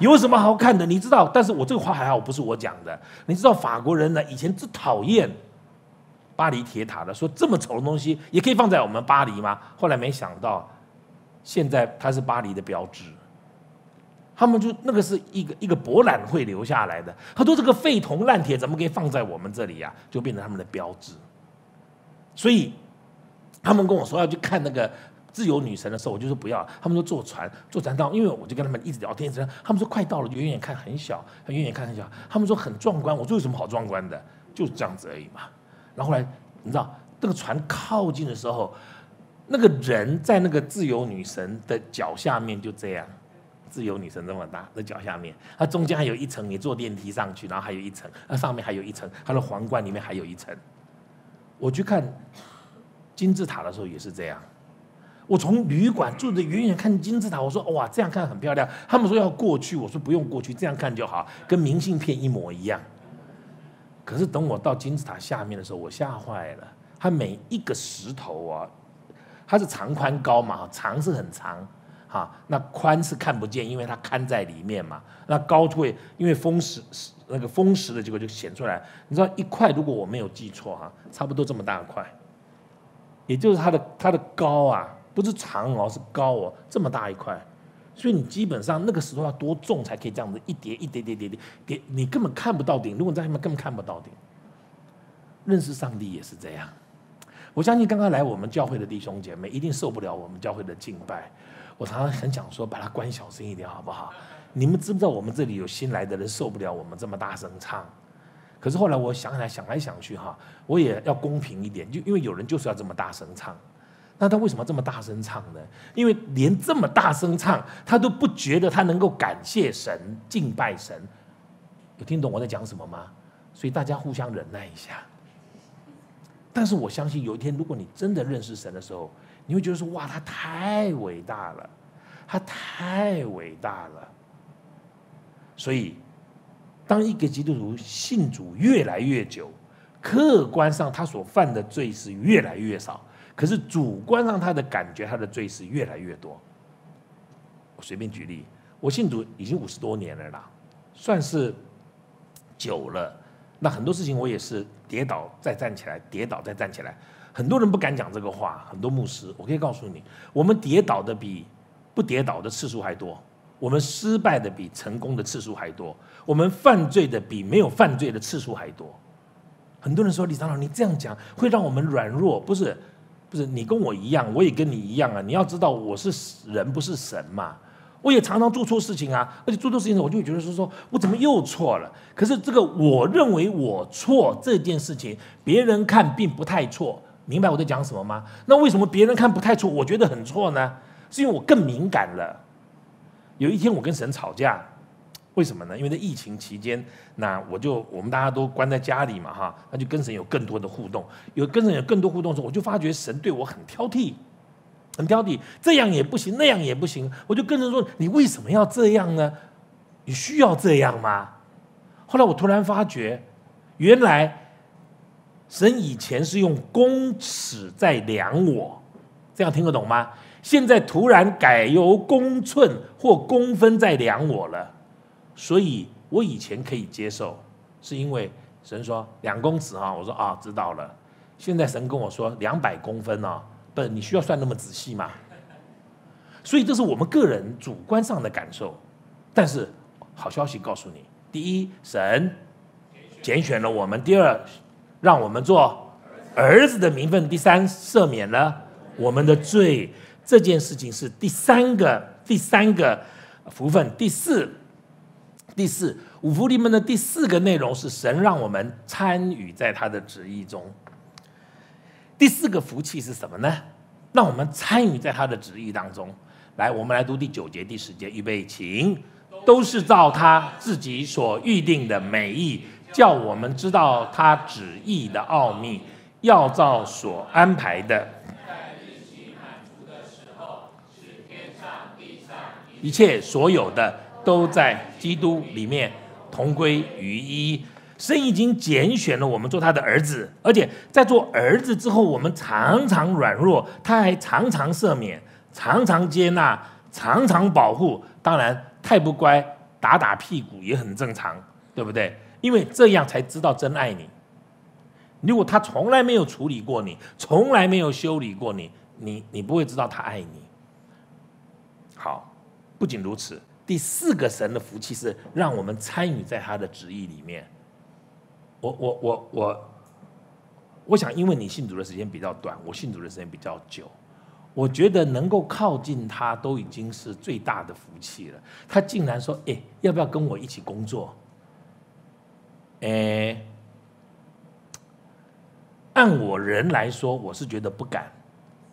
[SPEAKER 1] 有什么好看的？你知道？但是我这个话还好，不是我讲的。你知道法国人呢？以前最讨厌巴黎铁塔的，说这么丑的东西也可以放在我们巴黎吗？后来没想到，现在它是巴黎的标志。他们就那个是一个一个博览会留下来的。他说这个废铜烂铁怎么可以放在我们这里呀？就变成他们的标志。所以他们跟我说要去看那个自由女神的时候，我就说不要。他们说坐船，坐船到，因为我就跟他们一直聊天，一直他们说快到了，远远看很小，远远看很小。他们说很壮观，我说有什么好壮观的？就是这样子而已嘛。然后来你知道，这个船靠近的时候，那个人在那个自由女神的脚下面就这样。自由女神这么大，在脚下面，它中间还有一层，你坐电梯上去，然后还有一层，那上面还有一层，它的皇冠里面还有一层。我去看金字塔的时候也是这样，我从旅馆住的远远看金字塔，我说哇，这样看很漂亮。他们说要过去，我说不用过去，这样看就好，跟明信片一模一样。可是等我到金字塔下面的时候，我吓坏了，它每一个石头啊，它是长宽高嘛，长是很长。哈，那宽是看不见，因为它看在里面嘛。那高会因为风蚀那个风蚀的结果就显出来。你知道一块，如果我没有记错哈，差不多这么大块，也就是它的它的高啊，不是长哦，是高哦，这么大一块。所以你基本上那个石头要多重才可以这样子一叠一叠叠叠叠叠，你根本看不到顶。如果你在下面根本看不到顶。认识上帝也是这样。我相信刚刚来我们教会的弟兄姐妹一定受不了我们教会的敬拜。我常常很想说，把它关小声一点，好不好？你们知不知道我们这里有新来的人受不了我们这么大声唱？可是后来我想来想来想去，哈，我也要公平一点，就因为有人就是要这么大声唱。那他为什么这么大声唱呢？因为连这么大声唱，他都不觉得他能够感谢神、敬拜神。有听懂我在讲什么吗？所以大家互相忍耐一下。但是我相信有一天，如果你真的认识神的时候，你会觉得说：“哇，他太伟大了，他太伟大了。”所以，当一个基督徒信主越来越久，客观上他所犯的罪是越来越少，可是主观上他的感觉他的罪是越来越多。我随便举例，我信主已经五十多年了啦，算是久了。那很多事情我也是跌倒再站起来，跌倒再站起来。很多人不敢讲这个话，很多牧师，我可以告诉你，我们跌倒的比不跌倒的次数还多，我们失败的比成功的次数还多，我们犯罪的比没有犯罪的次数还多。很多人说李长老，你这样讲会让我们软弱，不是？不是你跟我一样，我也跟你一样啊。你要知道我是人，不是神嘛。我也常常做错事情啊，而且做错事情，我就会觉得是，说我怎么又错了？可是这个我认为我错这件事情，别人看并不太错。明白我在讲什么吗？那为什么别人看不太错，我觉得很错呢？是因为我更敏感了。有一天我跟神吵架，为什么呢？因为在疫情期间，那我就我们大家都关在家里嘛，哈，那就跟神有更多的互动。有跟神有更多互动的时候，我就发觉神对我很挑剔，很挑剔，这样也不行，那样也不行。我就跟神说：“你为什么要这样呢？你需要这样吗？”后来我突然发觉，原来。神以前是用公尺在量我，这样听得懂吗？现在突然改由公寸或公分在量我了，所以我以前可以接受，是因为神说两公尺啊，我说啊知道了。现在神跟我说两百公分呢，不，你需要算那么仔细吗？所以这是我们个人主观上的感受，但是好消息告诉你：第一，神拣选了我们；第二。让我们做儿子的名分。第三，赦免了我们的罪，这件事情是第三个第三个福分。第四，第四五福临门的第四个内容是神让我们参与在他的旨意中。第四个福气是什么呢？让我们参与在他的旨意当中。来，我们来读第九节、第十节，预备，请，都是照他自己所预定的美意。叫我们知道他旨意的奥秘，要照所安排的，一切所有的都在基督里面同归于一。神已经拣选了我们做他的儿子，而且在做儿子之后，我们常常软弱，他还常常赦免，常常接纳，常常保护。当然，太不乖，打打屁股也很正常，对不对？因为这样才知道真爱你。如果他从来没有处理过你，从来没有修理过你，你你不会知道他爱你。好，不仅如此，第四个神的福气是让我们参与在他的旨意里面。我我我我，我想，因为你信主的时间比较短，我信主的时间比较久，我觉得能够靠近他都已经是最大的福气了。他竟然说：“哎，要不要跟我一起工作？”哎，按我人来说，我是觉得不敢；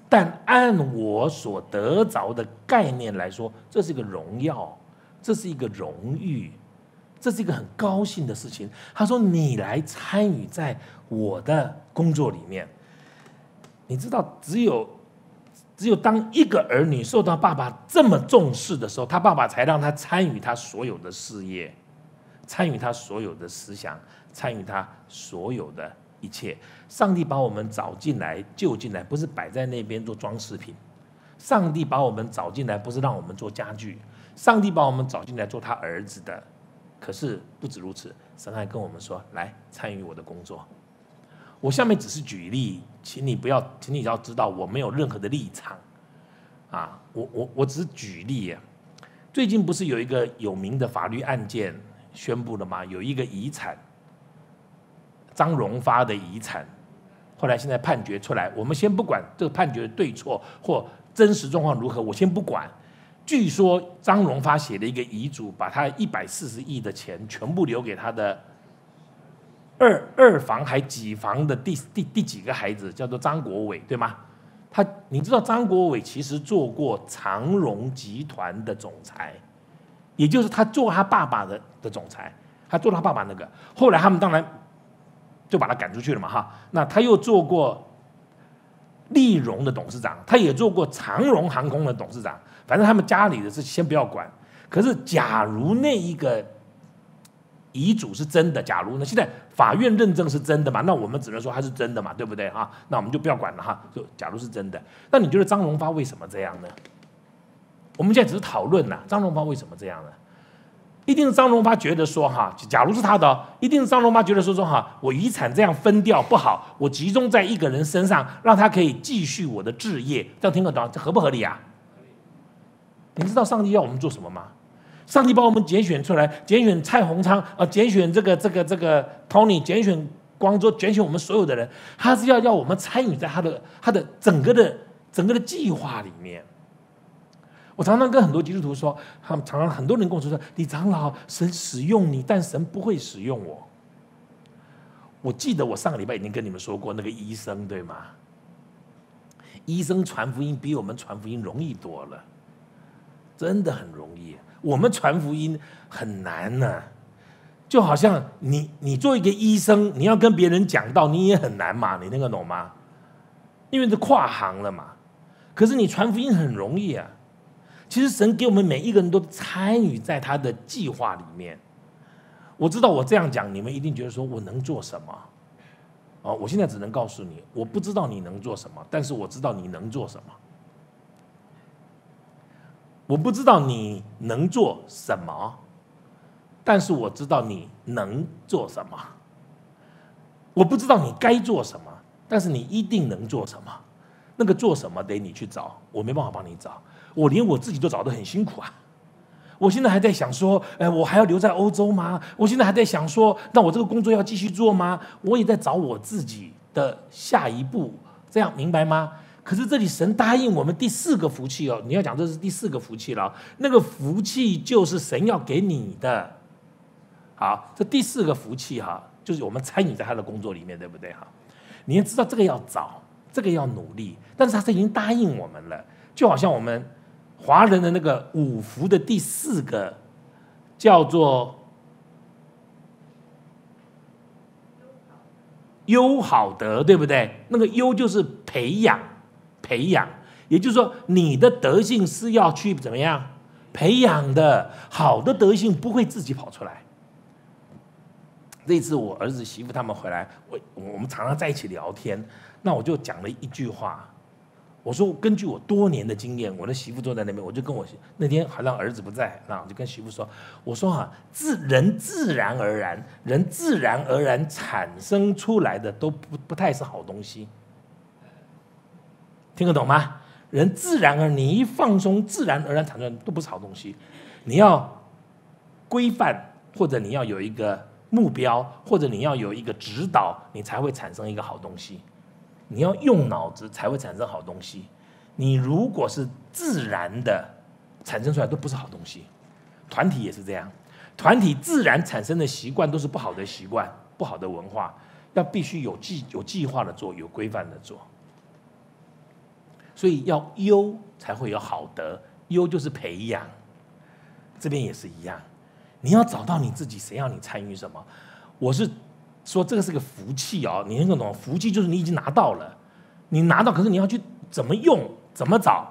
[SPEAKER 1] 但按我所得着的概念来说，这是个荣耀，这是一个荣誉。这是一个很高兴的事情。他说：“你来参与在我的工作里面。你知道，只有只有当一个儿女受到爸爸这么重视的时候，他爸爸才让他参与他所有的事业，参与他所有的思想，参与他所有的一切。上帝把我们找进来、救进来，不是摆在那边做装饰品。上帝把我们找进来，不是让我们做家具。上帝把我们找进来做他儿子的。”可是不止如此，神还跟我们说：“来参与我的工作。”我下面只是举例，请你不要，请你要知道，我没有任何的立场啊！我我我只是举例啊。最近不是有一个有名的法律案件宣布了吗？有一个遗产，张荣发的遗产，后来现在判决出来，我们先不管这个判决的对错或真实状况如何，我先不管。据说张荣发写了一个遗嘱，把他一百四十亿的钱全部留给他的二二房还几房的第第第几个孩子，叫做张国伟，对吗？他你知道张国伟其实做过长荣集团的总裁，也就是他做他爸爸的的总裁，他做他爸爸那个。后来他们当然就把他赶出去了嘛，哈。那他又做过利荣的董事长，他也做过长荣航空的董事长。反正他们家里的事先不要管。可是，假如那一个遗嘱是真的，假如呢？现在法院认证是真的嘛？那我们只能说它是真的嘛，对不对哈？那我们就不要管了哈。就假如是真的，那你觉得张荣发为什么这样呢？我们现在只是讨论呐，张荣发为什么这样呢？一定是张荣发觉得说哈，假如是他的，一定是张荣发觉得说说哈，我遗产这样分掉不好，我集中在一个人身上，让他可以继续我的置业，这样听得懂？这合不合理啊？你知道上帝要我们做什么吗？上帝把我们拣选出来，拣选蔡宏昌啊，拣选这个这个这个 Tony，拣选光州，拣选我们所有的人，他是要要我们参与在他的他的整个的整个的计划里面。我常常跟很多基督徒说，他们常常很多人跟我说说，李长老，神使用你，但神不会使用我。我记得我上个礼拜已经跟你们说过那个医生，对吗？医生传福音比我们传福音容易多了。真的很容易，我们传福音很难呢。就好像你，你做一个医生，你要跟别人讲道，你也很难嘛，你那个懂吗？因为是跨行了嘛。可是你传福音很容易啊。其实神给我们每一个人都参与在他的计划里面。我知道我这样讲，你们一定觉得说我能做什么？哦，我现在只能告诉你，我不知道你能做什么，但是我知道你能做什么。我不知道你能做什么，但是我知道你能做什么。我不知道你该做什么，但是你一定能做什么。那个做什么得你去找，我没办法帮你找。我连我自己都找得很辛苦啊！我现在还在想说，哎，我还要留在欧洲吗？我现在还在想说，那我这个工作要继续做吗？我也在找我自己的下一步，这样明白吗？可是这里神答应我们第四个福气哦，你要讲这是第四个福气了，那个福气就是神要给你的。好，这第四个福气哈，就是我们参与在他的工作里面，对不对哈？你要知道这个要找，这个要努力，但是他是已经答应我们了，就好像我们华人的那个五福的第四个叫做优好德，对不对？那个优就是培养。培养，也就是说，你的德性是要去怎么样培养的？好的德性不会自己跑出来。那次我儿子媳妇他们回来，我我们常常在一起聊天，那我就讲了一句话，我说根据我多年的经验，我的媳妇坐在那边，我就跟我那天好像儿子不在，那我就跟媳妇说，我说啊，自人自然而然，人自然而然产生出来的都不不太是好东西。听得懂吗？人自然而你一放松，自然而然产生都不是好东西。你要规范，或者你要有一个目标，或者你要有一个指导，你才会产生一个好东西。你要用脑子才会产生好东西。你如果是自然的产生出来，都不是好东西。团体也是这样，团体自然产生的习惯都是不好的习惯，不好的文化，要必须有计有计划的做，有规范的做。所以要优才会有好德，优就是培养。这边也是一样，你要找到你自己，谁要你参与什么？我是说这个是个福气哦，你能懂？福气就是你已经拿到了，你拿到，可是你要去怎么用，怎么找？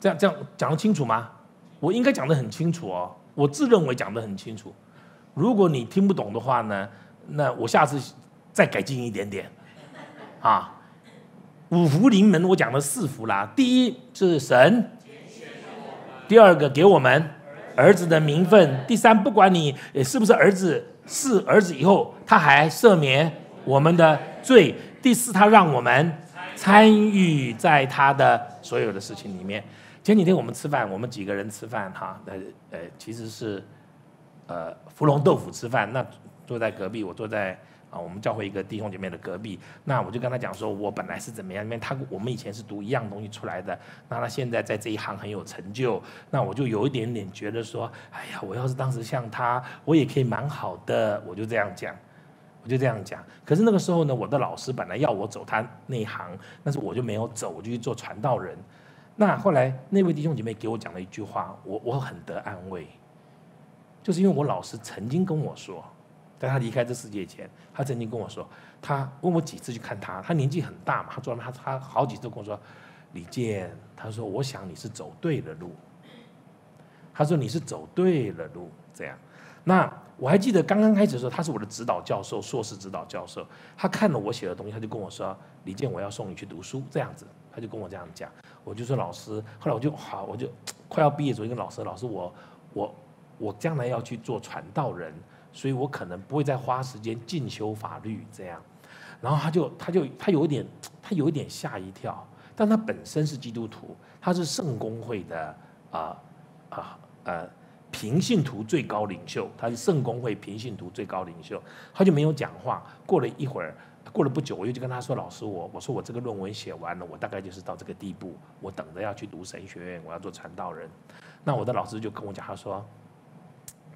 [SPEAKER 1] 这样这样讲得清楚吗？我应该讲得很清楚哦，我自认为讲得很清楚。如果你听不懂的话呢，那我下次再改进一点点。啊，五福临门，我讲了四福啦。第一是神，第二个给我们儿子的名分。第三，不管你是不是儿子，是儿子以后，他还赦免我们的罪。第四，他让我们参与在他的所有的事情里面。前几天我们吃饭，我们几个人吃饭哈，呃呃，其实是呃芙蓉豆腐吃饭。那坐在隔壁，我坐在啊我们教会一个弟兄姐妹的隔壁。那我就跟他讲说，我本来是怎么样，因为他我们以前是读一样东西出来的。那他现在在这一行很有成就，那我就有一点点觉得说，哎呀，我要是当时像他，我也可以蛮好的。我就这样讲，我就这样讲。可是那个时候呢，我的老师本来要我走他那一行，但是我就没有走，我就去做传道人。那后来那位弟兄姐妹给我讲了一句话，我我很得安慰，就是因为我老师曾经跟我说，在他离开这世界前，他曾经跟我说，他问我几次去看他，他年纪很大嘛，他说他他好几次跟我说，李健，他说我想你是走对了路，他说你是走对了路，这样。那我还记得刚刚开始的时候，他是我的指导教授，硕士指导教授，他看了我写的东西，他就跟我说，李健，我要送你去读书，这样子，他就跟我这样讲。我就说老师，后来我就好，我就快要毕业，时候，一个老师，老师我我我将来要去做传道人，所以我可能不会再花时间进修法律这样。然后他就他就他有一点他有一点吓一跳，但他本身是基督徒，他是圣公会的啊啊呃平信徒最高领袖，他是圣公会平信徒最高领袖，他就没有讲话。过了一会儿。过了不久，我又去跟他说：“老师，我我说我这个论文写完了，我大概就是到这个地步，我等着要去读神学院，我要做传道人。”那我的老师就跟我讲，他说：“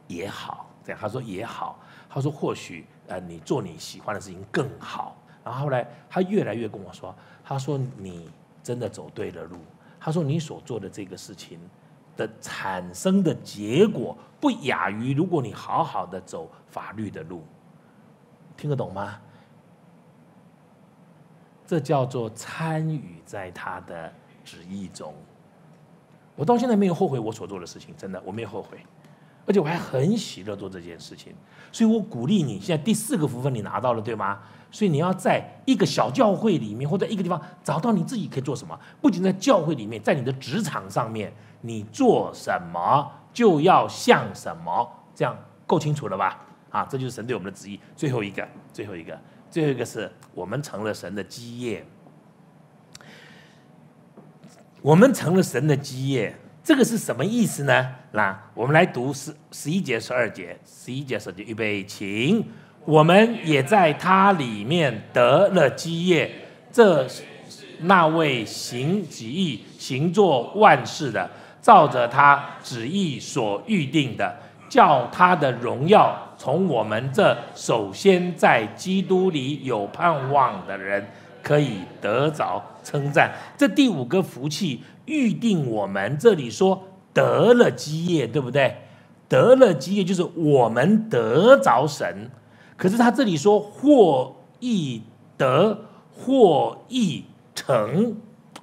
[SPEAKER 1] 也好，这样。”他说：“也好。”他说：“或许呃，你做你喜欢的事情更好。”然后后来他越来越跟我说：“他说你真的走对了路。他说你所做的这个事情的产生的结果，不亚于如果你好好的走法律的路。听得懂吗？”这叫做参与在他的旨意中。我到现在没有后悔我所做的事情，真的我没有后悔，而且我还很喜乐做这件事情。所以我鼓励你，现在第四个福分你拿到了，对吗？所以你要在一个小教会里面，或者一个地方找到你自己可以做什么。不仅在教会里面，在你的职场上面，你做什么就要像什么，这样够清楚了吧？啊，这就是神对我们的旨意。最后一个，最后一个。最后一个是我们成了神的基业，我们成了神的基业，这个是什么意思呢？那我们来读十十一节、十二节，十一节、十二节，预备，请。我们也在他里面得了基业，这那位行旨意、行做万事的，照着他旨意所预定的，叫他的荣耀。从我们这首先在基督里有盼望的人，可以得着称赞。这第五个福气预定我们，这里说得了基业，对不对？得了基业就是我们得着神。可是他这里说或易得，或易成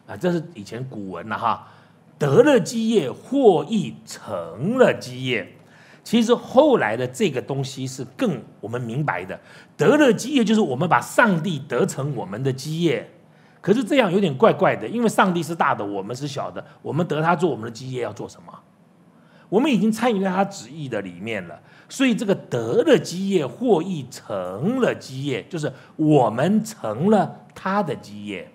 [SPEAKER 1] 啊，这是以前古文了哈。得了基业，或易成了基业。其实后来的这个东西是更我们明白的，得了基业就是我们把上帝得成我们的基业，可是这样有点怪怪的，因为上帝是大的，我们是小的，我们得他做我们的基业要做什么？我们已经参与在他旨意的里面了，所以这个得了基业获益成了基业，就是我们成了他的基业，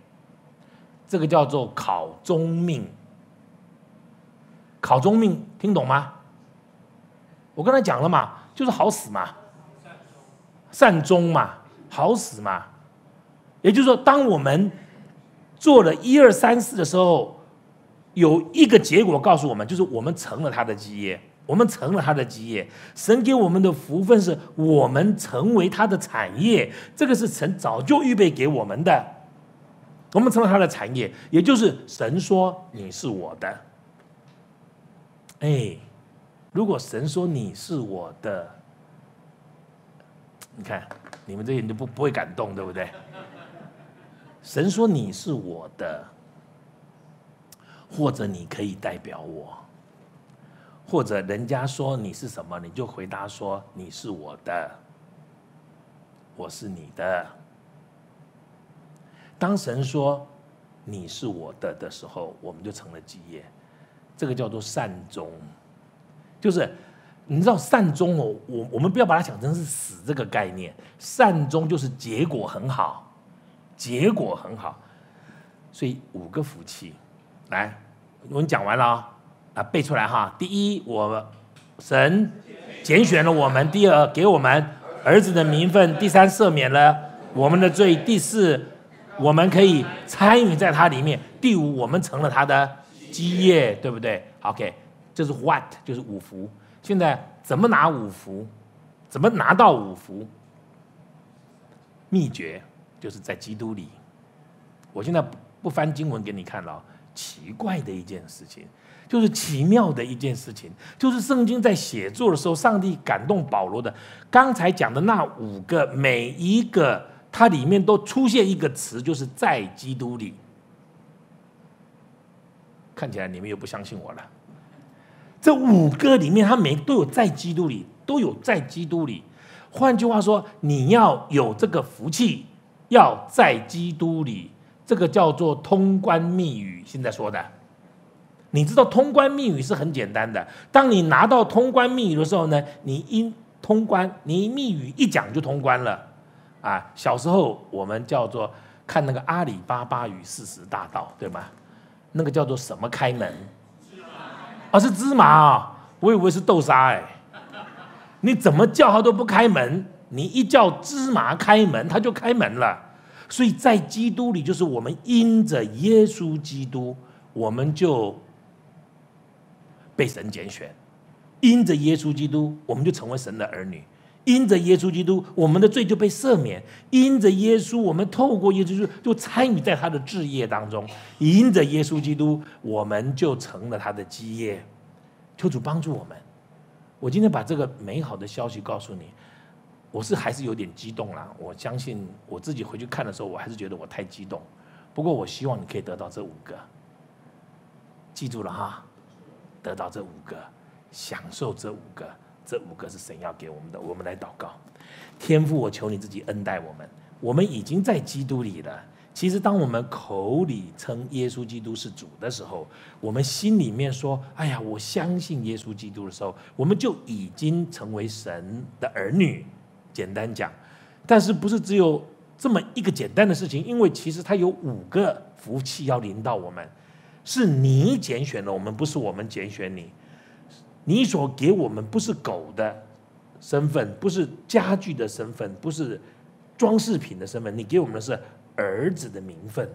[SPEAKER 1] 这个叫做考中命。考中命，听懂吗？我刚才讲了嘛，就是好死嘛，善终嘛，好死嘛。也就是说，当我们做了一二三四的时候，有一个结果告诉我们，就是我们成了他的基业，我们成了他的基业。神给我们的福分是我们成为他的产业，这个是神早就预备给我们的。我们成了他的产业，也就是神说你是我的。哎，如果神说你是我的，你看你们这些人都不不会感动，对不对？神说你是我的，或者你可以代表我，或者人家说你是什么，你就回答说你是我的，我是你的。当神说你是我的的时候，我们就成了基业。这个叫做善终，就是你知道善终哦，我我们不要把它想成是死这个概念，善终就是结果很好，结果很好，所以五个福气，来，我们讲完了啊，背出来哈。第一，我神拣选了我们；第二，给我们儿子的名分；第三，赦免了我们的罪；第四，我们可以参与在它里面；第五，我们成了他的。基业对不对？OK，这是 what，就是五福。现在怎么拿五福？怎么拿到五福？秘诀就是在基督里。我现在不翻经文给你看了。奇怪的一件事情，就是奇妙的一件事情，就是圣经在写作的时候，上帝感动保罗的。刚才讲的那五个，每一个它里面都出现一个词，就是在基督里。看起来你们又不相信我了。这五个里面，他每都有在基督里，都有在基督里。换句话说，你要有这个福气，要在基督里，这个叫做通关密语。现在说的，你知道通关密语是很简单的。当你拿到通关密语的时候呢，你一通关，你密语一讲就通关了。啊，小时候我们叫做看那个阿里巴巴与四十大盗，对吗？那个叫做什么开门？啊，是芝麻啊！我以为是豆沙哎。你怎么叫他都不开门，你一叫芝麻开门，他就开门了。所以在基督里，就是我们因着耶稣基督，我们就被神拣选；因着耶稣基督，我们就成为神的儿女。因着耶稣基督，我们的罪就被赦免；因着耶稣，我们透过耶稣就参与在他的置业当中；因着耶稣基督，我们就成了他的基业。求主帮助我们。我今天把这个美好的消息告诉你，我是还是有点激动啦。我相信我自己回去看的时候，我还是觉得我太激动。不过我希望你可以得到这五个，记住了哈，得到这五个，享受这五个。这五个是神要给我们的，我们来祷告。天父，我求你自己恩待我们。我们已经在基督里了。其实，当我们口里称耶稣基督是主的时候，我们心里面说：“哎呀，我相信耶稣基督”的时候，我们就已经成为神的儿女。简单讲，但是不是只有这么一个简单的事情？因为其实它有五个福气要临到我们，是你拣选了我们，不是我们拣选你。你所给我们不是狗的身份，不是家具的身份，不是装饰品的身份，你给我们的是儿子的名分。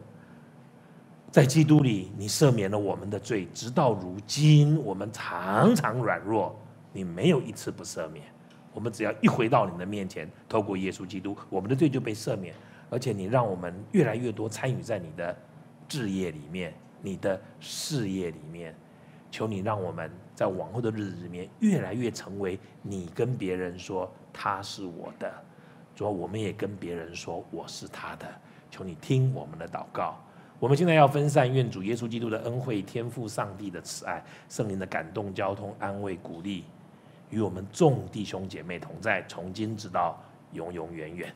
[SPEAKER 1] 在基督里，你赦免了我们的罪，直到如今，我们常常软弱，你没有一次不赦免。我们只要一回到你的面前，透过耶稣基督，我们的罪就被赦免，而且你让我们越来越多参与在你的事业里面，你的事业里面。求你让我们在往后的日子里面，越来越成为你跟别人说他是我的，主要，我们也跟别人说我是他的。求你听我们的祷告。我们现在要分散，愿主耶稣基督的恩惠、天赋上帝的慈爱、圣灵的感动、交通、安慰、鼓励，与我们众弟兄姐妹同在，从今直到永永远远。